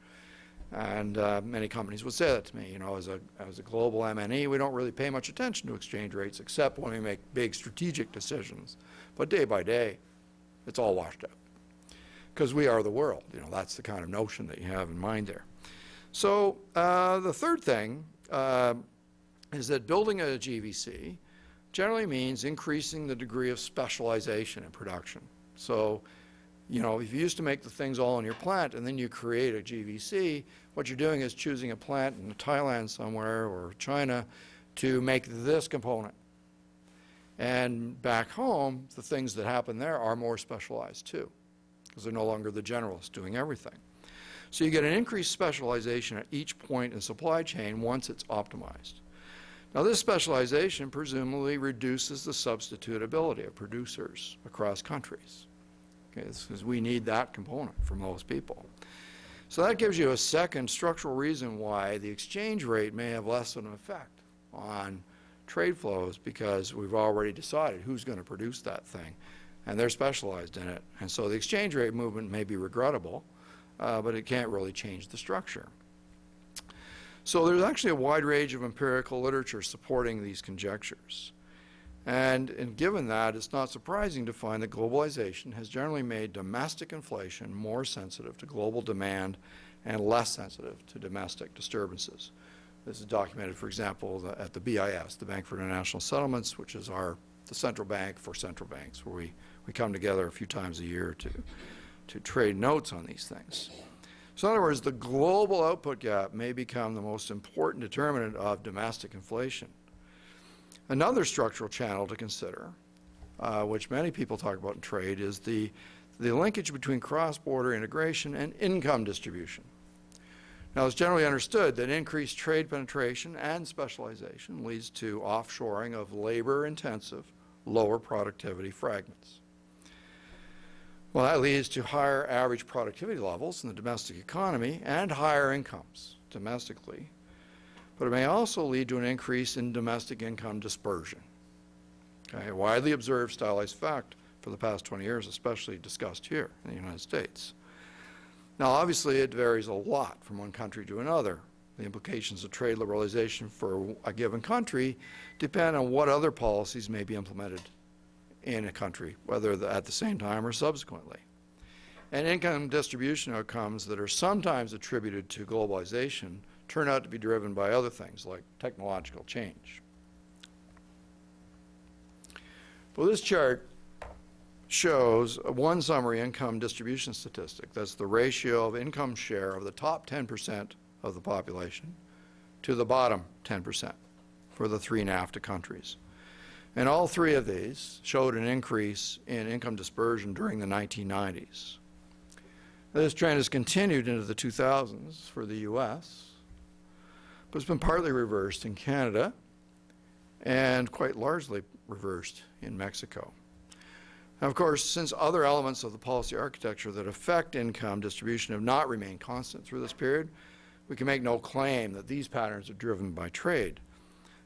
And uh, many companies would say that to me, you know, as a, as a global MNE, we don't really pay much attention to exchange rates except when we make big strategic decisions. But day by day, it's all washed out. Because we are the world, you know, that's the kind of notion that you have in mind there. So uh, the third thing uh, is that building a GVC generally means increasing the degree of specialization in production. So, you know, if you used to make the things all in your plant and then you create a GVC, what you're doing is choosing a plant in Thailand somewhere or China to make this component. And back home, the things that happen there are more specialized too, because they're no longer the generalists doing everything. So you get an increased specialization at each point in supply chain once it's optimized. Now, this specialization presumably reduces the substitutability of producers across countries, because we need that component for most people. So that gives you a second structural reason why the exchange rate may have less of an effect on trade flows because we've already decided who's going to produce that thing, and they're specialized in it. And so the exchange rate movement may be regrettable, uh, but it can't really change the structure. So there's actually a wide range of empirical literature supporting these conjectures. And, and, given that, it's not surprising to find that globalization has generally made domestic inflation more sensitive to global demand and less sensitive to domestic disturbances. This is documented, for example, the, at the BIS, the Bank for International Settlements, which is our the central bank for central banks, where we, we come together a few times a year to, to trade notes on these things. So in other words, the global output gap may become the most important determinant of domestic inflation. Another structural channel to consider, uh, which many people talk about in trade, is the, the linkage between cross-border integration and income distribution. Now, it's generally understood that increased trade penetration and specialization leads to offshoring of labor-intensive, lower productivity fragments. Well, that leads to higher average productivity levels in the domestic economy and higher incomes domestically. But it may also lead to an increase in domestic income dispersion. Okay, a widely observed stylized fact for the past 20 years, especially discussed here in the United States. Now, obviously, it varies a lot from one country to another. The implications of trade liberalization for a given country depend on what other policies may be implemented in a country, whether at the same time or subsequently. And income distribution outcomes that are sometimes attributed to globalization turn out to be driven by other things like technological change. Well, this chart shows one summary income distribution statistic. That's the ratio of income share of the top 10% of the population to the bottom 10% for the three NAFTA countries. And all three of these showed an increase in income dispersion during the 1990s. This trend has continued into the 2000s for the U.S., but it's been partly reversed in Canada and quite largely reversed in Mexico. Now, of course, since other elements of the policy architecture that affect income distribution have not remained constant through this period, we can make no claim that these patterns are driven by trade.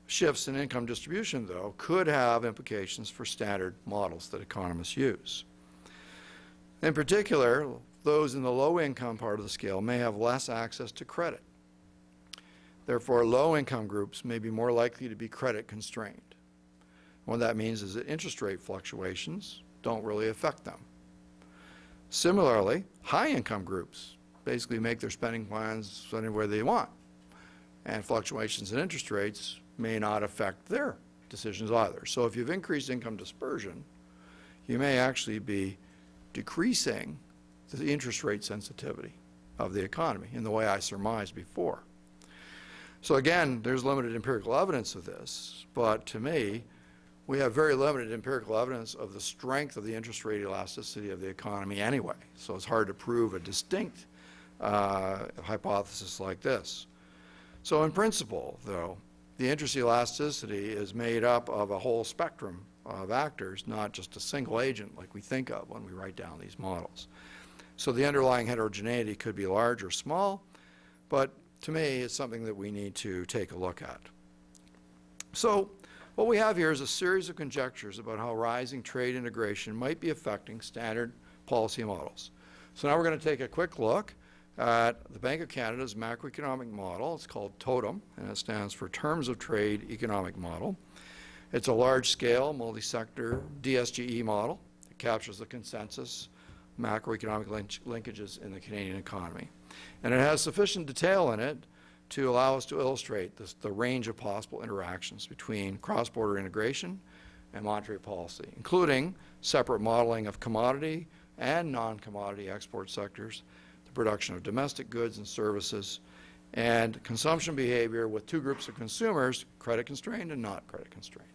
Shifts in income distribution, though, could have implications for standard models that economists use. In particular, those in the low income part of the scale may have less access to credit. Therefore, low income groups may be more likely to be credit constrained. What that means is that interest rate fluctuations don't really affect them. Similarly, high income groups basically make their spending plans anywhere they want, and fluctuations in interest rates may not affect their decisions either. So if you've increased income dispersion, you may actually be decreasing the interest rate sensitivity of the economy in the way I surmised before. So again, there's limited empirical evidence of this, but to me, we have very limited empirical evidence of the strength of the interest rate elasticity of the economy anyway. So it's hard to prove a distinct uh, hypothesis like this. So in principle, though, the interest elasticity is made up of a whole spectrum of actors, not just a single agent like we think of when we write down these models. So the underlying heterogeneity could be large or small, but to me, it's something that we need to take a look at. So what we have here is a series of conjectures about how rising trade integration might be affecting standard policy models. So now we're going to take a quick look at the Bank of Canada's macroeconomic model. It's called TOTEM, and it stands for Terms of Trade Economic Model. It's a large-scale, multi-sector DSGE model. It captures the consensus macroeconomic link linkages in the Canadian economy. And it has sufficient detail in it to allow us to illustrate this, the range of possible interactions between cross-border integration and monetary policy, including separate modeling of commodity and non-commodity export sectors, the production of domestic goods and services, and consumption behavior with two groups of consumers, credit constrained and not credit constrained.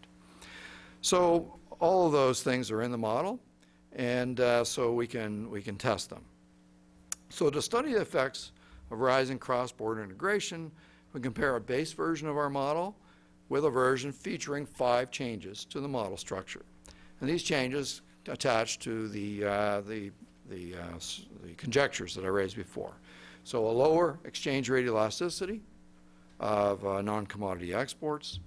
So all of those things are in the model, and uh, so we can, we can test them. So to study the effects of rising cross-border integration, we compare a base version of our model with a version featuring five changes to the model structure. And these changes attach to the, uh, the, the, uh, the conjectures that I raised before. So a lower exchange rate elasticity of uh, non-commodity exports,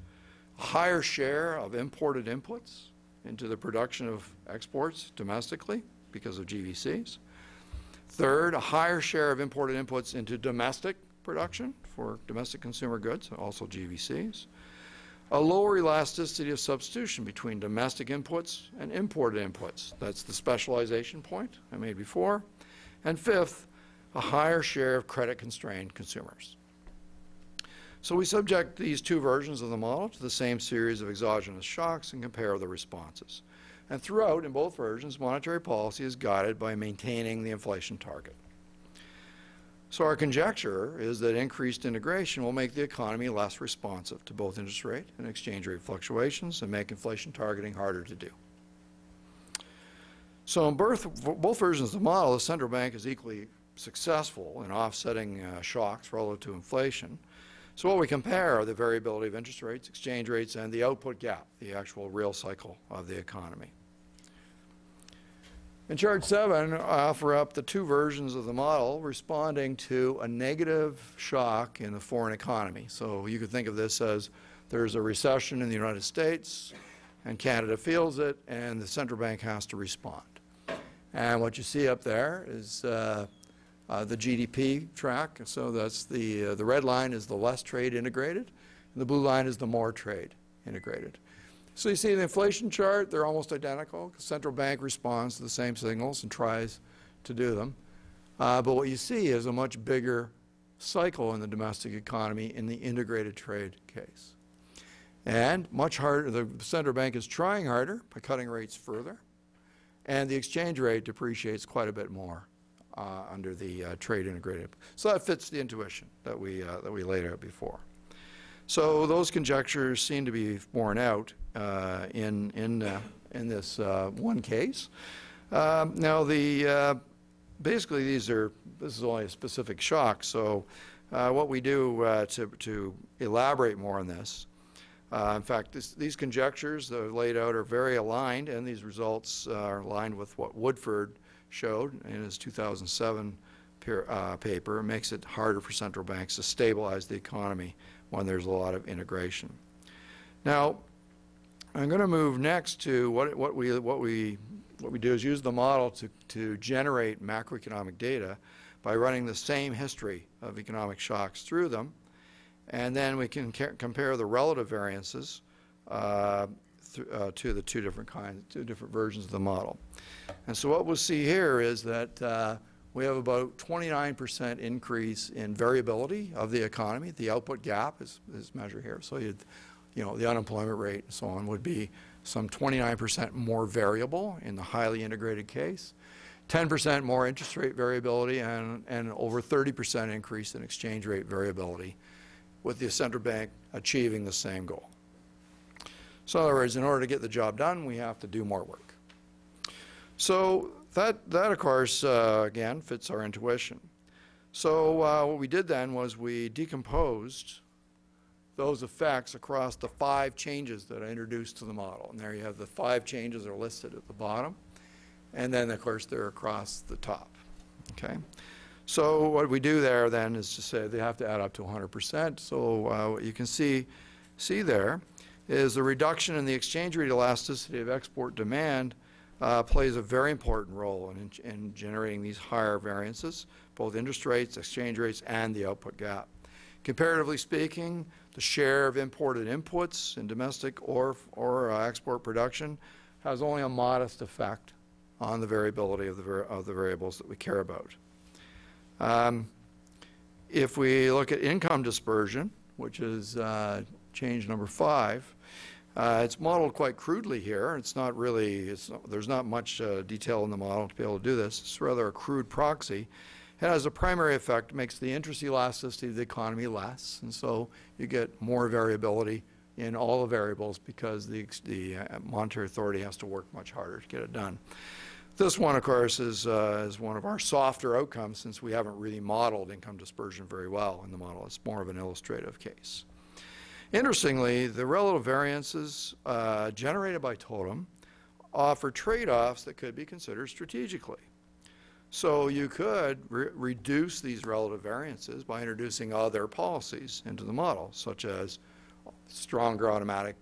a higher share of imported inputs into the production of exports domestically because of GVCs, Third, a higher share of imported inputs into domestic production for domestic consumer goods, also GVCs. A lower elasticity of substitution between domestic inputs and imported inputs. That's the specialization point I made before. And fifth, a higher share of credit-constrained consumers. So we subject these two versions of the model to the same series of exogenous shocks and compare the responses. And throughout, in both versions, monetary policy is guided by maintaining the inflation target. So our conjecture is that increased integration will make the economy less responsive to both interest rate and exchange rate fluctuations and make inflation targeting harder to do. So in both, both versions of the model, the central bank is equally successful in offsetting uh, shocks relative to inflation. So what we compare are the variability of interest rates, exchange rates, and the output gap, the actual real cycle of the economy. In chart 7, I offer up the two versions of the model responding to a negative shock in the foreign economy. So you could think of this as there's a recession in the United States, and Canada feels it, and the central bank has to respond. And what you see up there is uh, uh, the GDP track. So that's the, uh, the red line is the less trade integrated, and the blue line is the more trade integrated. So you see the inflation chart, they're almost identical. The central bank responds to the same signals and tries to do them. Uh, but what you see is a much bigger cycle in the domestic economy in the integrated trade case. And much harder, the central bank is trying harder by cutting rates further, and the exchange rate depreciates quite a bit more uh, under the uh, trade integrated. So that fits the intuition that we, uh, that we laid out before. So those conjectures seem to be borne out uh, in, in, uh, in this one case. Um, Now, the, basically, these are, this is only a specific shock, so what we do to, to elaborate more on this, uh, in fact, this, these conjectures that are laid out are very aligned, and these results are aligned with what Woodford showed in his 2007 peer, uh, paper. Makes it harder for central banks to stabilize the economy when there's a lot of integration. Now, I'm going to move next to what, what we, what we, what we do is use the model to, to generate macroeconomic data by running the same history of economic shocks through them. And then we can compare the relative variances uh, th- uh, to the two different kinds, two different versions of the model. And so what we'll see here is that uh, we have about 29% increase in variability of the economy. The output gap is, is measured here. So you know, the unemployment rate and so on would be some 29% more variable in the highly integrated case. 10% more interest rate variability and, and over 30% increase in exchange rate variability with the central bank achieving the same goal. So in other words, in order to get the job done, we have to do more work. So that, that of course, uh, again, fits our intuition. So uh, what we did then was we decomposed those effects across the five changes that I introduced to the model. And there you have the five changes are listed at the bottom. And then, of course, they're across the top. Okay? So what we do there then is to say they have to add up to 100%. So uh, what you can see, see there is the reduction in the exchange rate elasticity of export demand uh, plays a very important role in, in generating these higher variances, both interest rates, exchange rates, and the output gap. Comparatively speaking, the share of imported inputs in domestic or, or uh, export production has only a modest effect on the variability of the, of the variables that we care about. Um, If we look at income dispersion, which is uh, change number five, uh, it's modeled quite crudely here. It's not really, it's, there's not much uh, detail in the model to be able to do this. It's rather a crude proxy. It has a primary effect, makes the interest elasticity of the economy less, and so you get more variability in all the variables because the, the uh, monetary authority has to work much harder to get it done. This one, of course, is, uh, is one of our softer outcomes since we haven't really modeled income dispersion very well in the model. It's more of an illustrative case. Interestingly, the relative variances uh, generated by Totem offer trade-offs that could be considered strategically. So you could re- reduce these relative variances by introducing other policies into the model, such as stronger automatic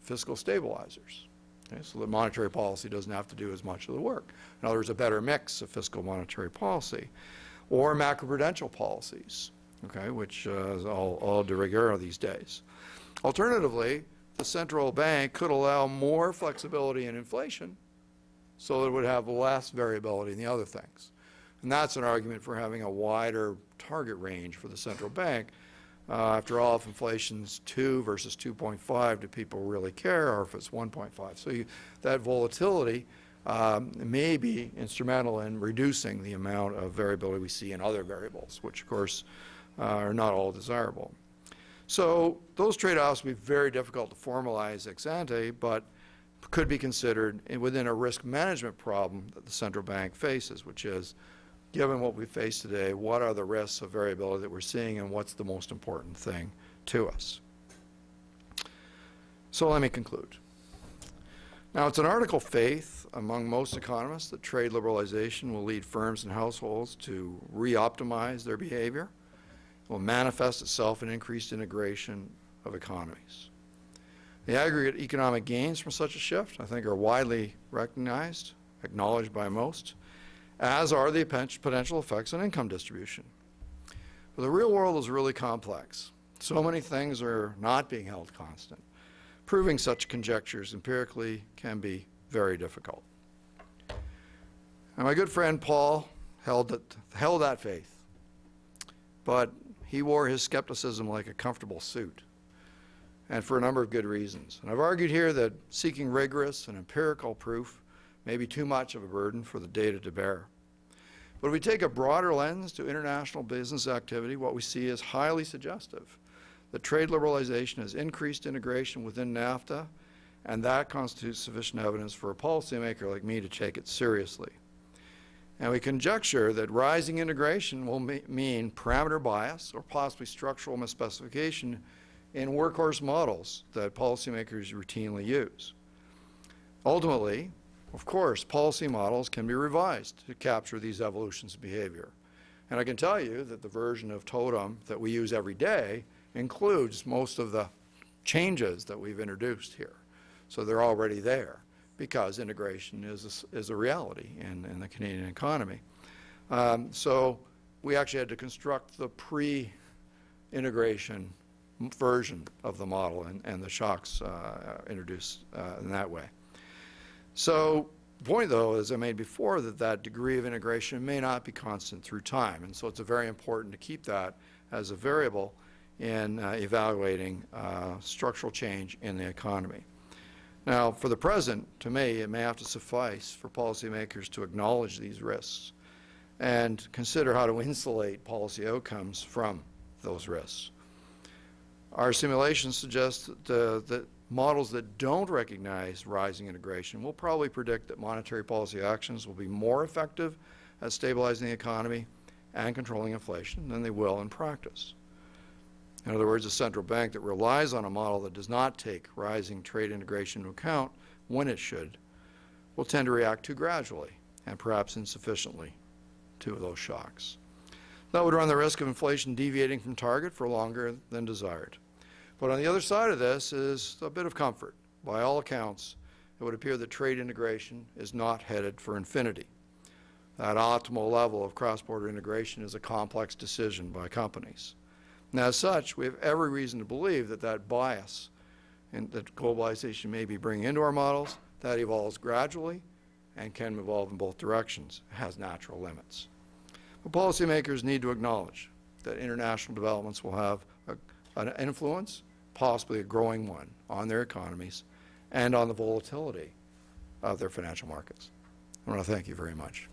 fiscal stabilizers. Okay, so the monetary policy doesn't have to do as much of the work. In other words, a better mix of fiscal monetary policy, or macroprudential policies, okay, which uh, is all, all de rigueur these days. Alternatively, the central bank could allow more flexibility in inflation so that it would have less variability in the other things. And that's an argument for having a wider target range for the central bank. Uh, after all, if inflation's 2 versus 2.5, do people really care, or if it's 1.5? So you, that volatility um, may be instrumental in reducing the amount of variability we see in other variables, which of course uh, are not all desirable. So those trade-offs would be very difficult to formalize ex ante, but could be considered within a risk management problem that the central bank faces, which is, given what we face today, what are the risks of variability that we're seeing and what's the most important thing to us? So let me conclude. Now, it's an article of faith among most economists that trade liberalization will lead firms and households to re-optimize their behavior, will manifest itself in increased integration of economies. The aggregate economic gains from such a shift, I think, are widely recognized, acknowledged by most, as are the potential effects on income distribution. But the real world is really complex. So many things are not being held constant. Proving such conjectures empirically can be very difficult. And my good friend Paul held that, held that faith, but he wore his skepticism like a comfortable suit, and for a number of good reasons. And I've argued here that seeking rigorous and empirical proof may be too much of a burden for the data to bear. But if we take a broader lens to international business activity, what we see is highly suggestive that trade liberalization has increased integration within NAFTA, and that constitutes sufficient evidence for a policymaker like me to take it seriously. And we conjecture that rising integration will me- mean parameter bias or possibly structural misspecification in workhorse models that policymakers routinely use. Ultimately, of course, policy models can be revised to capture these evolutions of behavior. And I can tell you that the version of Totem that we use every day includes most of the changes that we've introduced here. So they're already there because integration is a, is a reality in, in the Canadian economy. Um, so we actually had to construct the pre-integration version of the model and, and the shocks uh, introduced uh, in that way. So the point, though, as I made before, that that degree of integration may not be constant through time. And so it's very important to keep that as a variable in uh, evaluating uh, structural change in the economy. Now, for the present, to me, it may have to suffice for policymakers to acknowledge these risks and consider how to insulate policy outcomes from those risks. Our simulations suggest that, uh, that models that don't recognize rising integration will probably predict that monetary policy actions will be more effective at stabilizing the economy and controlling inflation than they will in practice. In other words, a central bank that relies on a model that does not take rising trade integration into account when it should will tend to react too gradually and perhaps insufficiently to those shocks. That would run the risk of inflation deviating from target for longer than desired. But on the other side of this is a bit of comfort. By all accounts, it would appear that trade integration is not headed for infinity. That optimal level of cross-border integration is a complex decision by companies. And as such, we have every reason to believe that that bias in, that globalization may be bringing into our models, that evolves gradually and can evolve in both directions, has natural limits. But policymakers need to acknowledge that international developments will have a, an influence, possibly a growing one, on their economies and on the volatility of their financial markets. I want to thank you very much.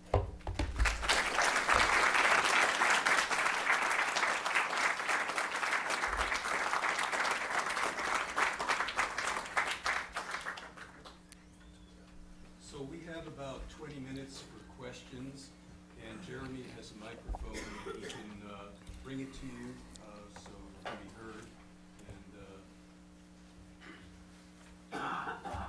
So we have about 20 minutes for questions, and Jeremy has a microphone. He can uh, bring it to you uh, so it can be heard. And uh,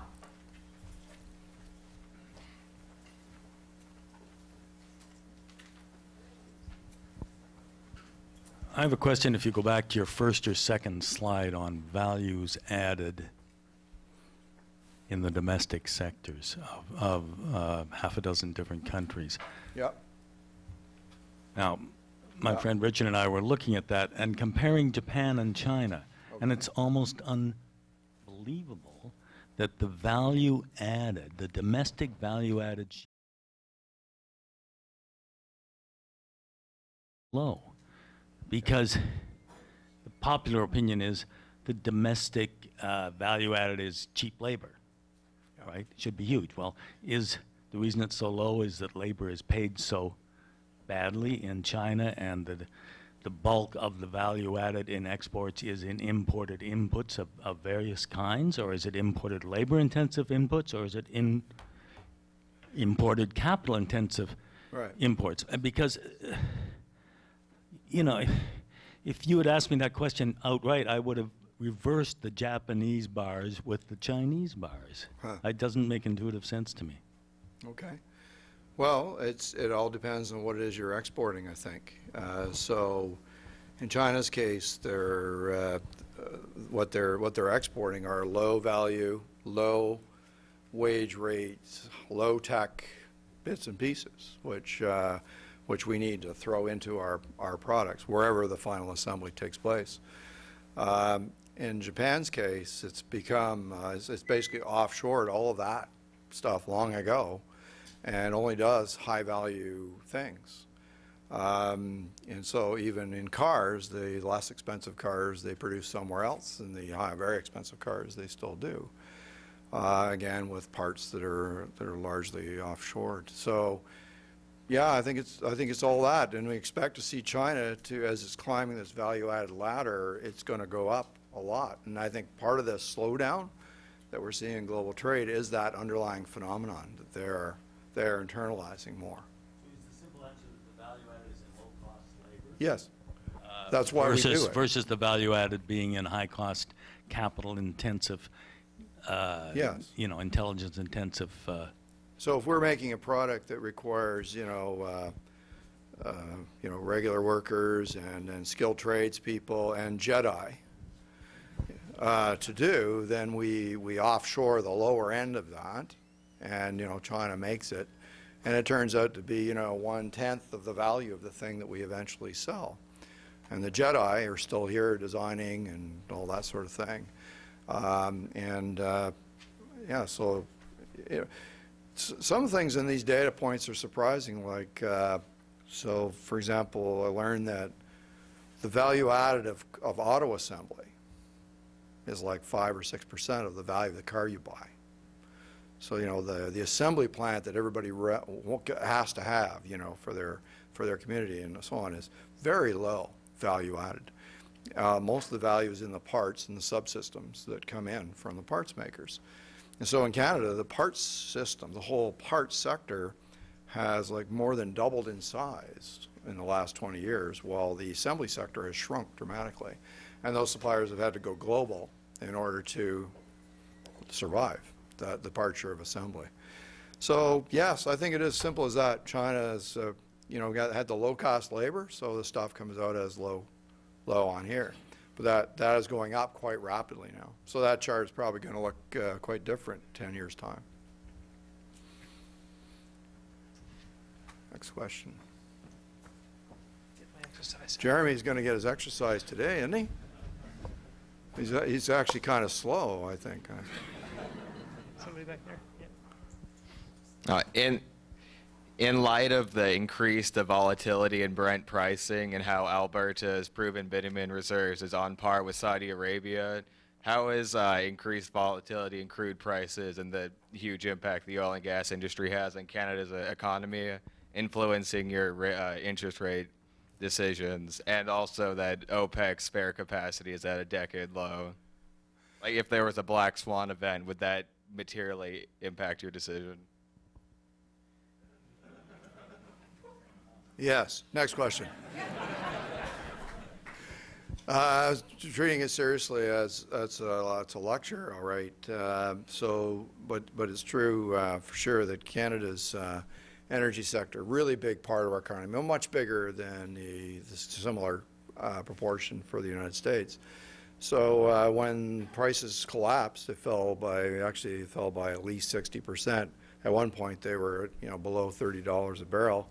I have a question if you go back to your first or second slide on values added in the domestic sectors of, of uh, half a dozen different countries. Yep. Now, my friend Richard and I were looking at that and comparing Japan and China, and it's almost unbelievable that the value added, the domestic value added, low, because the popular opinion is the domestic uh, value added is cheap labor, right? It should be huge. Well, is the reason it's so low is that labor is paid so badly in China and the, the bulk of the value added in exports is in imported inputs of, of various kinds, or is it imported labor intensive inputs, or is it in imported capital intensive Right. imports? And because, uh, you know, if, if you had asked me that question outright, I would have reversed the Japanese bars with the Chinese bars. Huh. It doesn't make intuitive sense to me. Okay. Well, it's, it all depends on what it is you're exporting, I think. Uh, So in China's case, they're, uh, uh, what they're, what they're exporting are low-value, low-wage rates, low-tech bits and pieces, which, uh, which we need to throw into our, our products, wherever the final assembly takes place. Um, In Japan's case, it's become, uh, it's it's basically offshored all of that stuff long ago and only does high-value things. Um, And so even in cars, the less expensive cars they produce somewhere else, and the high, very expensive cars they still do. Uh, Again, with parts that are, that are largely offshored. So Yeah, I think it's, I think it's all that, and we expect to see China to, as it's climbing this value-added ladder, it's going to go up a lot. And I think part of the slowdown that we're seeing in global trade is that underlying phenomenon, that they're, they're internalizing more. Is the simple answer that the value added is in low-cost labor? Yes. That's why we do Versus, it. versus the value added being in high-cost, capital-intensive, uh, Yes. you know, intelligence-intensive, uh, So if we're making a product that requires, you know, uh, uh, you know, regular workers and, and skilled trades people and Jedi uh, to do, then we, we offshore the lower end of that, and, you know, China makes it, and it turns out to be, you know, one-tenth of the value of the thing that we eventually sell. And the Jedi are still here designing and all that sort of thing. Um, And, uh, yeah, so, you know, Some things in these data points are surprising, like, uh, so, for example, I learned that the value added of, of auto assembly is like five or six percent of the value of the car you buy. So, you know, the, the assembly plant that everybody has to have, you know, for their, for their community and so on is very low value added. Uh, Most of the value is in the parts and the subsystems that come in from the parts makers. And so in Canada, the parts system, the whole parts sector has like more than doubled in size in the last 20 years, while the assembly sector has shrunk dramatically. And those suppliers have had to go global in order to survive the, departure of assembly. So yes, I think it is simple as that. China has, uh, you know, got, had the low-cost labor, so the stuff comes out as low, low on here. But that, that is going up quite rapidly now. So that chart is probably going to look uh, quite different in 10 years' time. Next question. Jeremy's going to get his exercise today, isn't he? He's, uh, he's actually kind of slow, I think. Somebody back there? Yeah. Uh, in in light of the increased volatility in Brent pricing and how Alberta's proven bitumen reserves is on par with Saudi Arabia, how is uh, increased volatility in crude prices and the huge impact the oil and gas industry has on Canada's uh, economy influencing your uh, interest rate decisions, and also that OPEC's spare capacity is at a decade low? Like, if there was a black swan event, would that materially impact your decision? Yes, next question. Uh, treating it seriously as, as a, it's a lecture, all right. Uh, So, but, but it's true uh, for sure that Canada's uh, energy sector, really big part of our economy, much bigger than the, the similar uh, proportion for the United States. So uh, when prices collapsed, it fell by, actually fell by at least 60%. At one point, they were, you know, below $30 a barrel.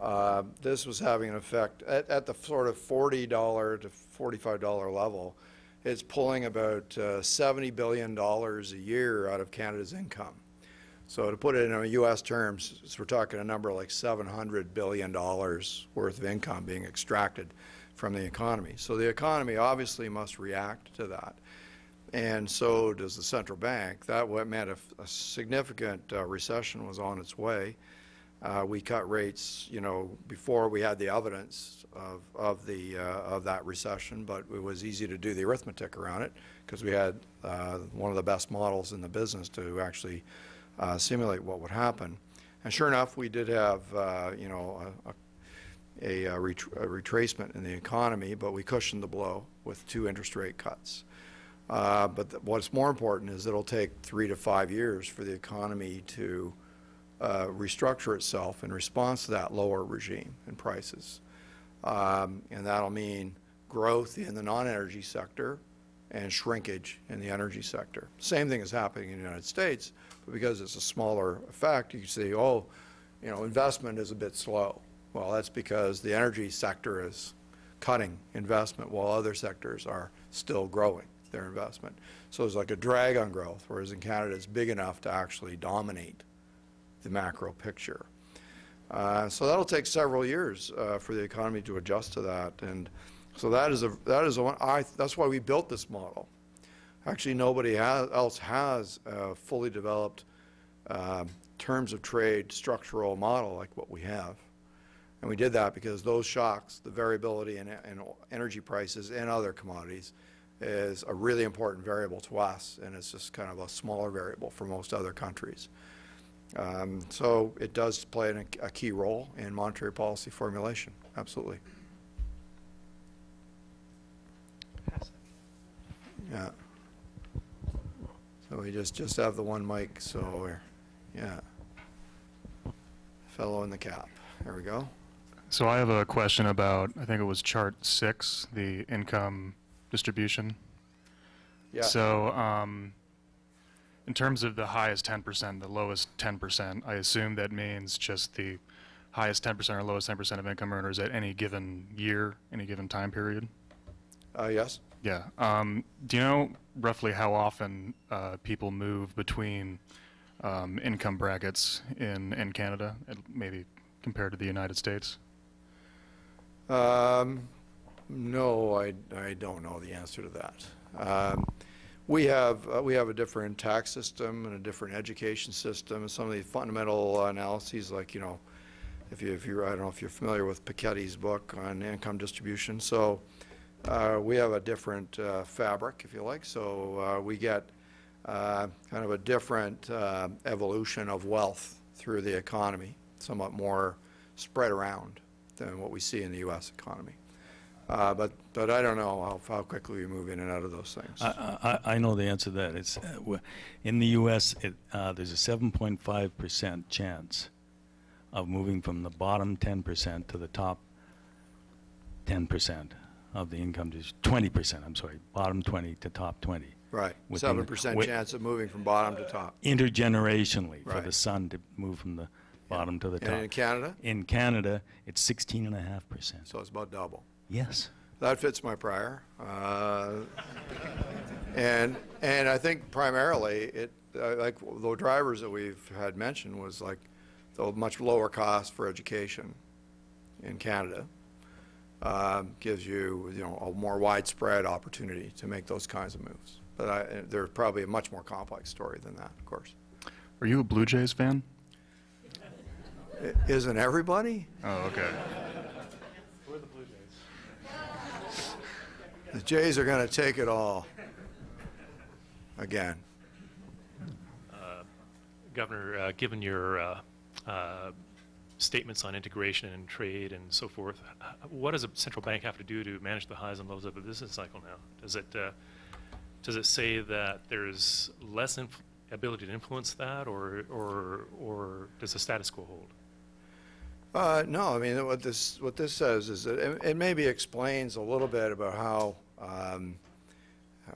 Uh, This was having an effect, at, at the sort of $40 to $45 level, it's pulling about uh, $70 billion a year out of Canada's income. So to put it in US terms, we're talking a number like $700 billion worth of income being extracted from the economy. So the economy obviously must react to that. And so does the central bank. That meant a, a significant uh, recession was on its way. Uh, we cut rates, you know, before we had the evidence of, of the, uh, of that recession, but it was easy to do the arithmetic around it because we had uh, one of the best models in the business to actually uh, simulate what would happen. And sure enough, we did have, uh, you know, a, a a, ret- a retracement in the economy, but we cushioned the blow with two interest rate cuts. Uh, But what's more important is it'll take three to five years for the economy to uh, restructure itself in response to that lower regime in prices. Um, And that'll mean growth in the non-energy sector and shrinkage in the energy sector. Same thing is happening in the United States, but because it's a smaller effect, you see, oh, you know, investment is a bit slow. Well, that's because the energy sector is cutting investment while other sectors are still growing their investment. So there's like a drag on growth, whereas in Canada, it's big enough to actually dominate the macro picture. Uh, So that'll take several years uh, for the economy to adjust to that. And so that is a, that is a, one- I, that's why we built this model. Actually, nobody has, else has a fully developed um, terms of trade structural model like what we have. And we did that because those shocks, the variability in, in energy prices and other commodities, is a really important variable to us, and it's just kind of a smaller variable for most other countries. Um, so it does play an, a key role in monetary policy formulation, absolutely. Yeah. So we just, just have the one mic, so we're, yeah. Fellow in the cap. There we go. So I have a question about, I think it was chart six, the income distribution. Yeah. So, um, in terms of the highest 10%, the lowest 10%, I assume that means just the highest 10% or lowest 10% of income earners at any given year, any given time period? Uh, yes? Yeah. Um, do you know roughly how often uh, people move between um, income brackets in, in Canada, and maybe compared to the United States? Um, no, I, I don't know the answer to that. We have, uh, we have a different tax system and a different education system, and some of the fundamental analyses, like, you know, if you, if you're, I don't know if you're familiar with Piketty's book on income distribution. So, uh, we have a different, uh, fabric, if you like. So, uh, we get, uh, kind of a different, uh, evolution of wealth through the economy, somewhat more spread around than what we see in the U.S. economy. Uh, But, but I don't know how, how quickly we move in and out of those things. I, I, I know the answer to that. It's, uh, w- in the US, it, uh, there's a seven point five percent chance of moving from the bottom ten percent to the top ten percent of the income, twenty percent, I'm sorry, bottom twenty to top twenty. Right, within- seven percent wi- chance of moving from bottom to top. Intergenerationally, for the Right. son to move from the bottom to the top. And in. Canada, In Canada, it's sixteen and a half percent. so it's about double. Yes. That fits my prior. Uh, And, and I think primarily, it, uh, like, the drivers that we've had mentioned was like the much lower cost for education in Canada um, gives you, you know, a more widespread opportunity to make those kinds of moves. But I, there's probably a much more complex story than that, of course. Are you a Blue Jays fan? I- Isn't everybody? Oh, okay. The Jays are going to take it all again. Governor, uh, given your uh, uh, statements on integration and trade and so forth, what does a central bank have to do to manage the highs and lows of a business cycle now? Does it, uh, does it say that there's less ability to influence that, or, or, or does the status quo hold? Uh, no, I mean, what this, what this says is that it, it maybe explains a little bit about how, um,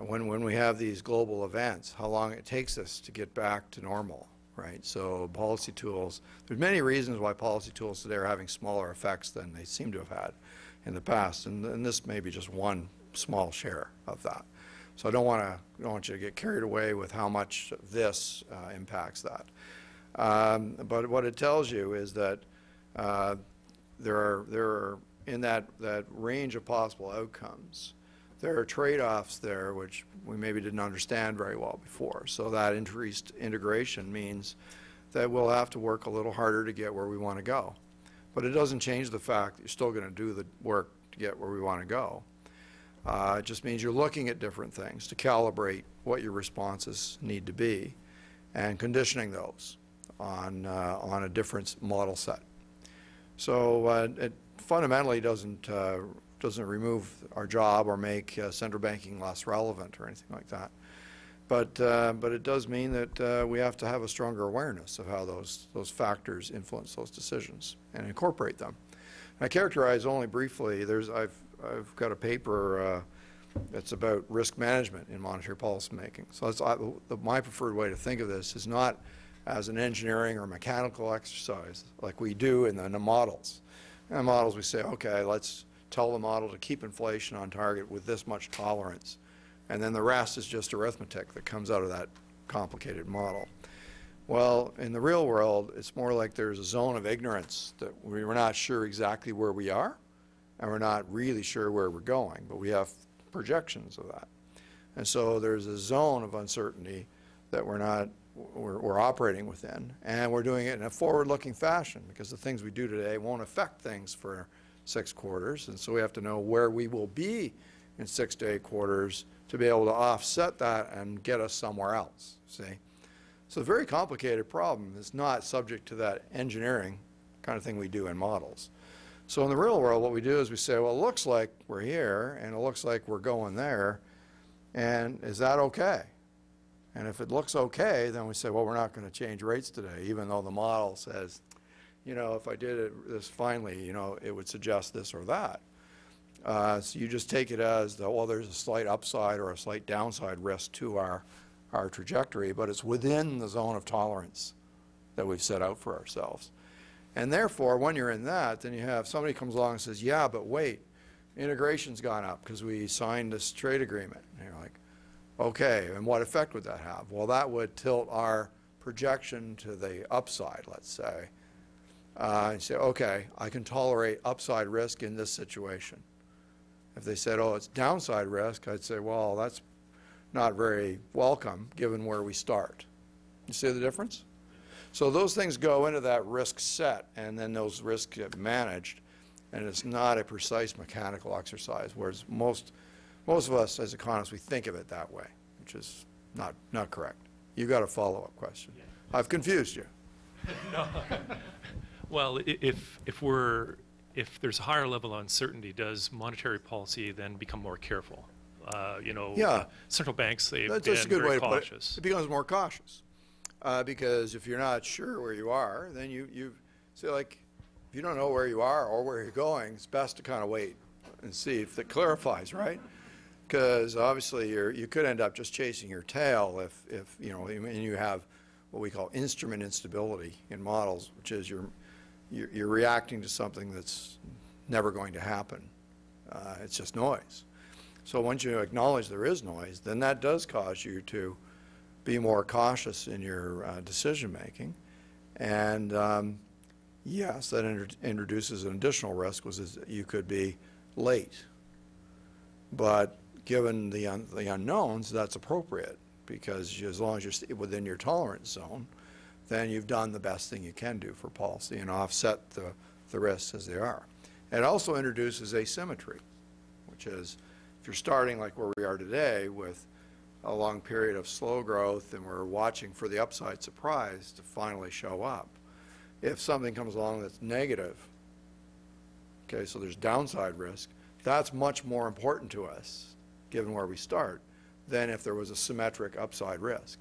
when, when we have these global events, how long it takes us to get back to normal, right? So policy tools, there's many reasons why policy tools today are having smaller effects than they seem to have had in the past, and, and this may be just one small share of that. So I don't want to, don't want you to get carried away with how much this uh, impacts that. Um, But what it tells you is that uh, there are, there are, in that, that range of possible outcomes, there are trade-offs there which we maybe didn't understand very well before. So that increased integration means that we'll have to work a little harder to get where we want to go. But it doesn't change the fact that you're still going to do the work to get where we want to go. Uh, It just means you're looking at different things to calibrate what your responses need to be and conditioning those on, uh, on a different model set. So uh, it fundamentally doesn't, uh, doesn't remove our job or make uh, central banking less relevant or anything like that. But, uh, but it does mean that uh, we have to have a stronger awareness of how those, those factors influence those decisions and incorporate them. I characterize only briefly, there's, I've, I've got a paper uh, that's about risk management in monetary policy making. So that's, I- the- my preferred way to think of this is not as an engineering or mechanical exercise like we do in the, in the models. In the models, we say, okay, let's tell the model to keep inflation on target with this much tolerance. And then the rest is just arithmetic that comes out of that complicated model. Well, in the real world, it's more like there's a zone of ignorance that we- we're not sure exactly where we are, and we're not really sure where we're going, but we have projections of that. And so there's a zone of uncertainty that we're not, we're, we're operating within, and we're doing it in a forward-looking fashion, because the things we do today won't affect things for six quarters, and so we have to know where we will be in six to eight quarters to be able to offset that and get us somewhere else, see? So a very complicated problem. It's not subject to that engineering kind of thing we do in models. So in the real world, what we do is we say, well, it looks like we're here, and it looks like we're going there, and is that okay? And if it looks okay, then we say, well, we're not going to change rates today, even though the model says, you know, if I did it this finely, you know, it would suggest this or that. Uh, so you just take it as, the, well, there's a slight upside or a slight downside risk to our, our trajectory, but it's within the zone of tolerance that we've set out for ourselves. And therefore, when you're in that, then you have somebody comes along and says, yeah, but wait, integration's gone up because we signed this trade agreement. And you're like, okay, and what effect would that have? Well, that would tilt our projection to the upside, let's say. Uh, and say, okay, I can tolerate upside risk in this situation. If they said, oh, it's downside risk, I'd say, well, that's not very welcome given where we start. You see the difference? So those things go into that risk set, and then those risks get managed, and it's not a precise mechanical exercise, whereas most, most of us as economists, we think of it that way, which is not, not correct. You've got a follow-up question. I've confused you. Well, if, if we're, if there's a higher level of uncertainty, does monetary policy then become more careful? Uh, You know, Yeah. central banks, they've That's been just a good way very to put it. cautious. It becomes more cautious. Uh, because if you're not sure where you are, then you, you, say like, if you don't know where you are or where you're going, it's best to kind of wait and see if it clarifies, right? Because obviously you're, you could end up just chasing your tail if, if, you know, and you have what we call instrument instability in models, which is you're, you're, you're reacting to something that's never going to happen. Uh, it's just noise. So once you acknowledge there is noise, then that does cause you to be more cautious in your uh, decision-making. And um, yes, that inter- introduces an additional risk, was is that you could be late. But given the un- the unknowns, that's appropriate, because as long as you're within your tolerance zone, then you've done the best thing you can do for policy and offset the, the risks as they are. It also introduces asymmetry, which is, if you're starting like where we are today with a long period of slow growth and we're watching for the upside surprise to finally show up. If something comes along that's negative, okay, so there's downside risk, that's much more important to us, given where we start, than if there was a symmetric upside risk.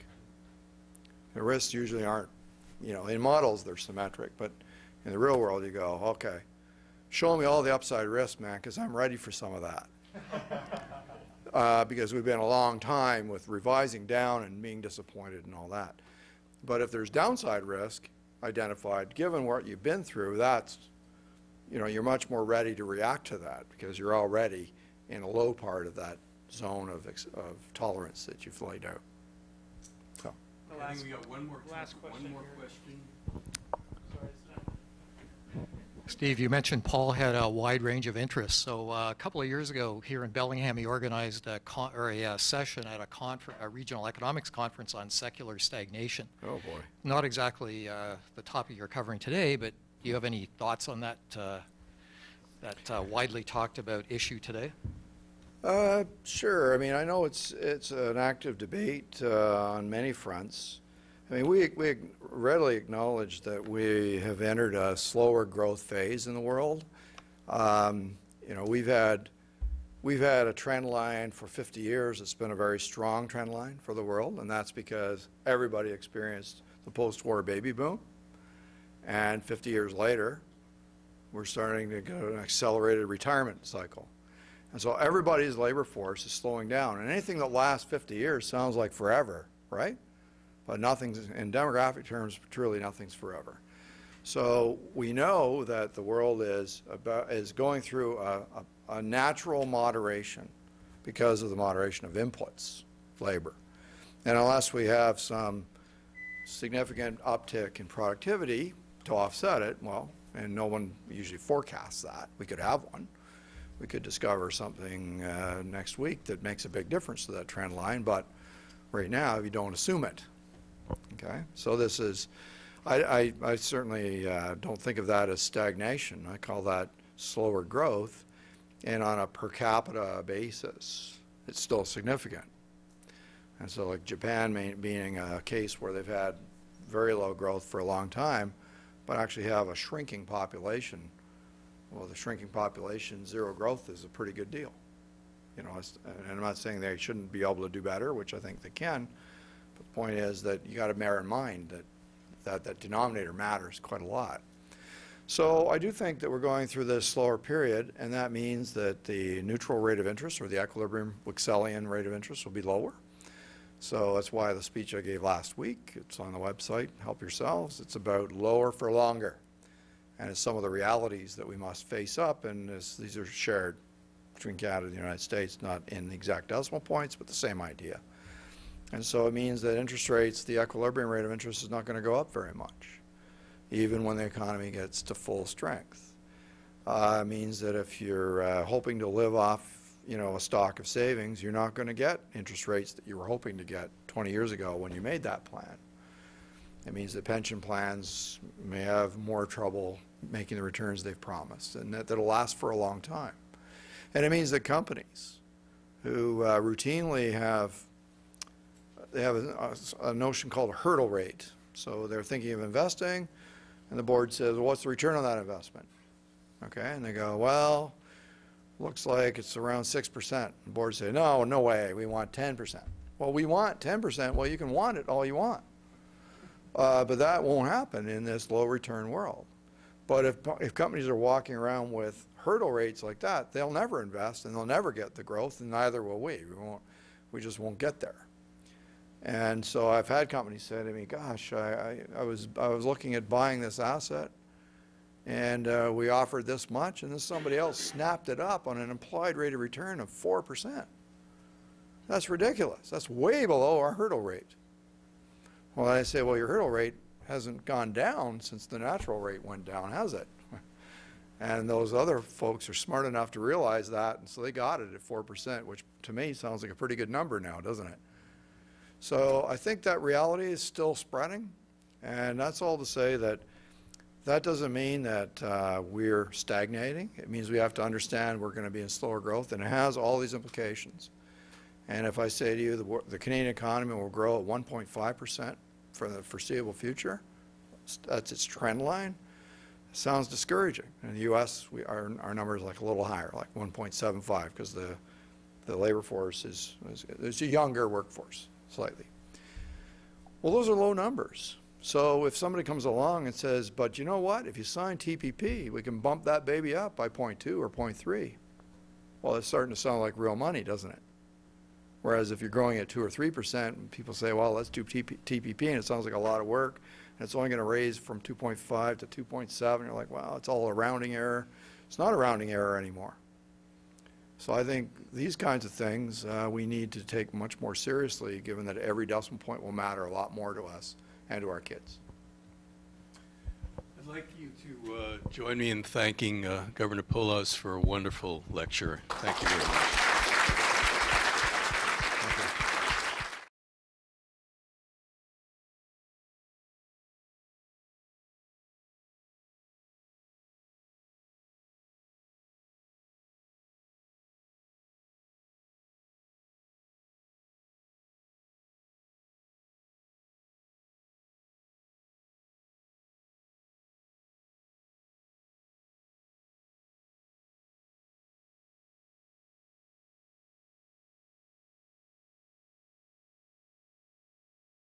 The risks usually aren't, you know, in models they're symmetric, but in the real world you go, okay, show me all the upside risk, man, because I'm ready for some of that uh, because we've been a long time with revising down and being disappointed and all that. But if there's downside risk identified, given what you've been through, that's, you know, you're much more ready to react to that because you're already in a low part of that zone of, ex- of tolerance that you've laid out. So, I think we got one more, last one question more here. question. Steve, you mentioned Paul had a wide range of interests. So uh, a couple of years ago here in Bellingham, he organized a, con- or a uh, session at a, confer- a regional economics conference on secular stagnation. oh boy. Not exactly uh, the topic you're covering today, but do you have any thoughts on that, uh, that uh, widely talked about issue today? Uh, sure. I mean, I know it's, it's an active debate uh, on many fronts. I mean, we, we readily acknowledge that we have entered a slower growth phase in the world. Um, you know, we've had, we've had a trend line for 50 years. It's been a very strong trend line for the world, and that's because everybody experienced the post-war baby boom. And 50 years later, we're starting to go to an accelerated retirement cycle. And so everybody's labor force is slowing down. And anything that lasts 50 years sounds like forever, right? But nothing's, in demographic terms, truly nothing's forever. So we know that the world is about, is going through a, a, a natural moderation because of the moderation of inputs, labor. And unless we have some significant uptick in productivity to offset it, well, and no one usually forecasts that, we could have one. We could discover something uh, next week that makes a big difference to that trend line, but right now, you don't assume it. Okay, so this is, I, I, I certainly uh, don't think of that as stagnation. I call that slower growth. And on a per capita basis, it's still significant. And so like Japan may- being a case where they've had very low growth for a long time, but actually have a shrinking population. Well, the shrinking population, zero growth is a pretty good deal. You know, and I'm not saying they shouldn't be able to do better, which I think they can, but the point is that you got to bear in mind that, that that denominator matters quite a lot. So I do think that we're going through this slower period, and that means that the neutral rate of interest, or the equilibrium Wicksellian rate of interest, will be lower. So that's why the speech I gave last week, it's on the website, help yourselves, it's about lower for longer. And it's some of the realities that we must face up, and this, these are shared between Canada and the United States, not in the exact decimal points, but the same idea. And so it means that interest rates, the equilibrium rate of interest is not going to go up very much, even when the economy gets to full strength. Uh, it means that if you're uh, hoping to live off, you know, a stock of savings, you're not going to get interest rates that you were hoping to get 20 years ago when you made that plan. It means that pension plans may have more trouble making the returns they've promised, and that that'll last for a long time. And it means that companies who uh, routinely have they have a, a notion called a hurdle rate. So they're thinking of investing, and the board says, well, what's the return on that investment? Okay, and they go, well, looks like it's around 6%. The board say, no, no way, we want 10%. Well, we want 10%. Well, you can want it all you want. Uh, but that won't happen in this low return world. But if, if companies are walking around with hurdle rates like that, they'll never invest and they'll never get the growth, and neither will we. We won't, we just won't get there. And so I've had companies say to me, gosh, I, I, I was, I was looking at buying this asset and uh, we offered this much and then somebody else snapped it up on an implied rate of return of 4%. That's ridiculous. That's way below our hurdle rate. Well, I say, well, your hurdle rate hasn't gone down since the natural rate went down, has it? And those other folks are smart enough to realize that, and so they got it at 4%, which to me sounds like a pretty good number now, doesn't it? So I think that reality is still spreading, and that's all to say that that doesn't mean that uh, we're stagnating. It means we have to understand we're going to be in slower growth, and it has all these implications. And if I say to you the, the Canadian economy will grow at 1.5% for the foreseeable future, that's its trend line, sounds discouraging. In the U.S., we, our, our number is like a little higher, like 1.75, because the, the labor force is, is, it's a younger workforce, slightly. Well, those are low numbers. So if somebody comes along and says, but you know what, if you sign TPP, we can bump that baby up by 0.2 or 0.3. Well, it's starting to sound like real money, doesn't it? Whereas if you're growing at 2 or 3%, people say, well, let's do TP TPP, and it sounds like a lot of work, and it's only going to raise from 2.5 to 2.7. You're like, wow, it's all a rounding error. It's not a rounding error anymore. So I think these kinds of things uh, we need to take much more seriously, given that every decimal point will matter a lot more to us and to our kids. I'd like you to uh, join me in thanking uh, Governor Poloz for a wonderful lecture. Thank you very much.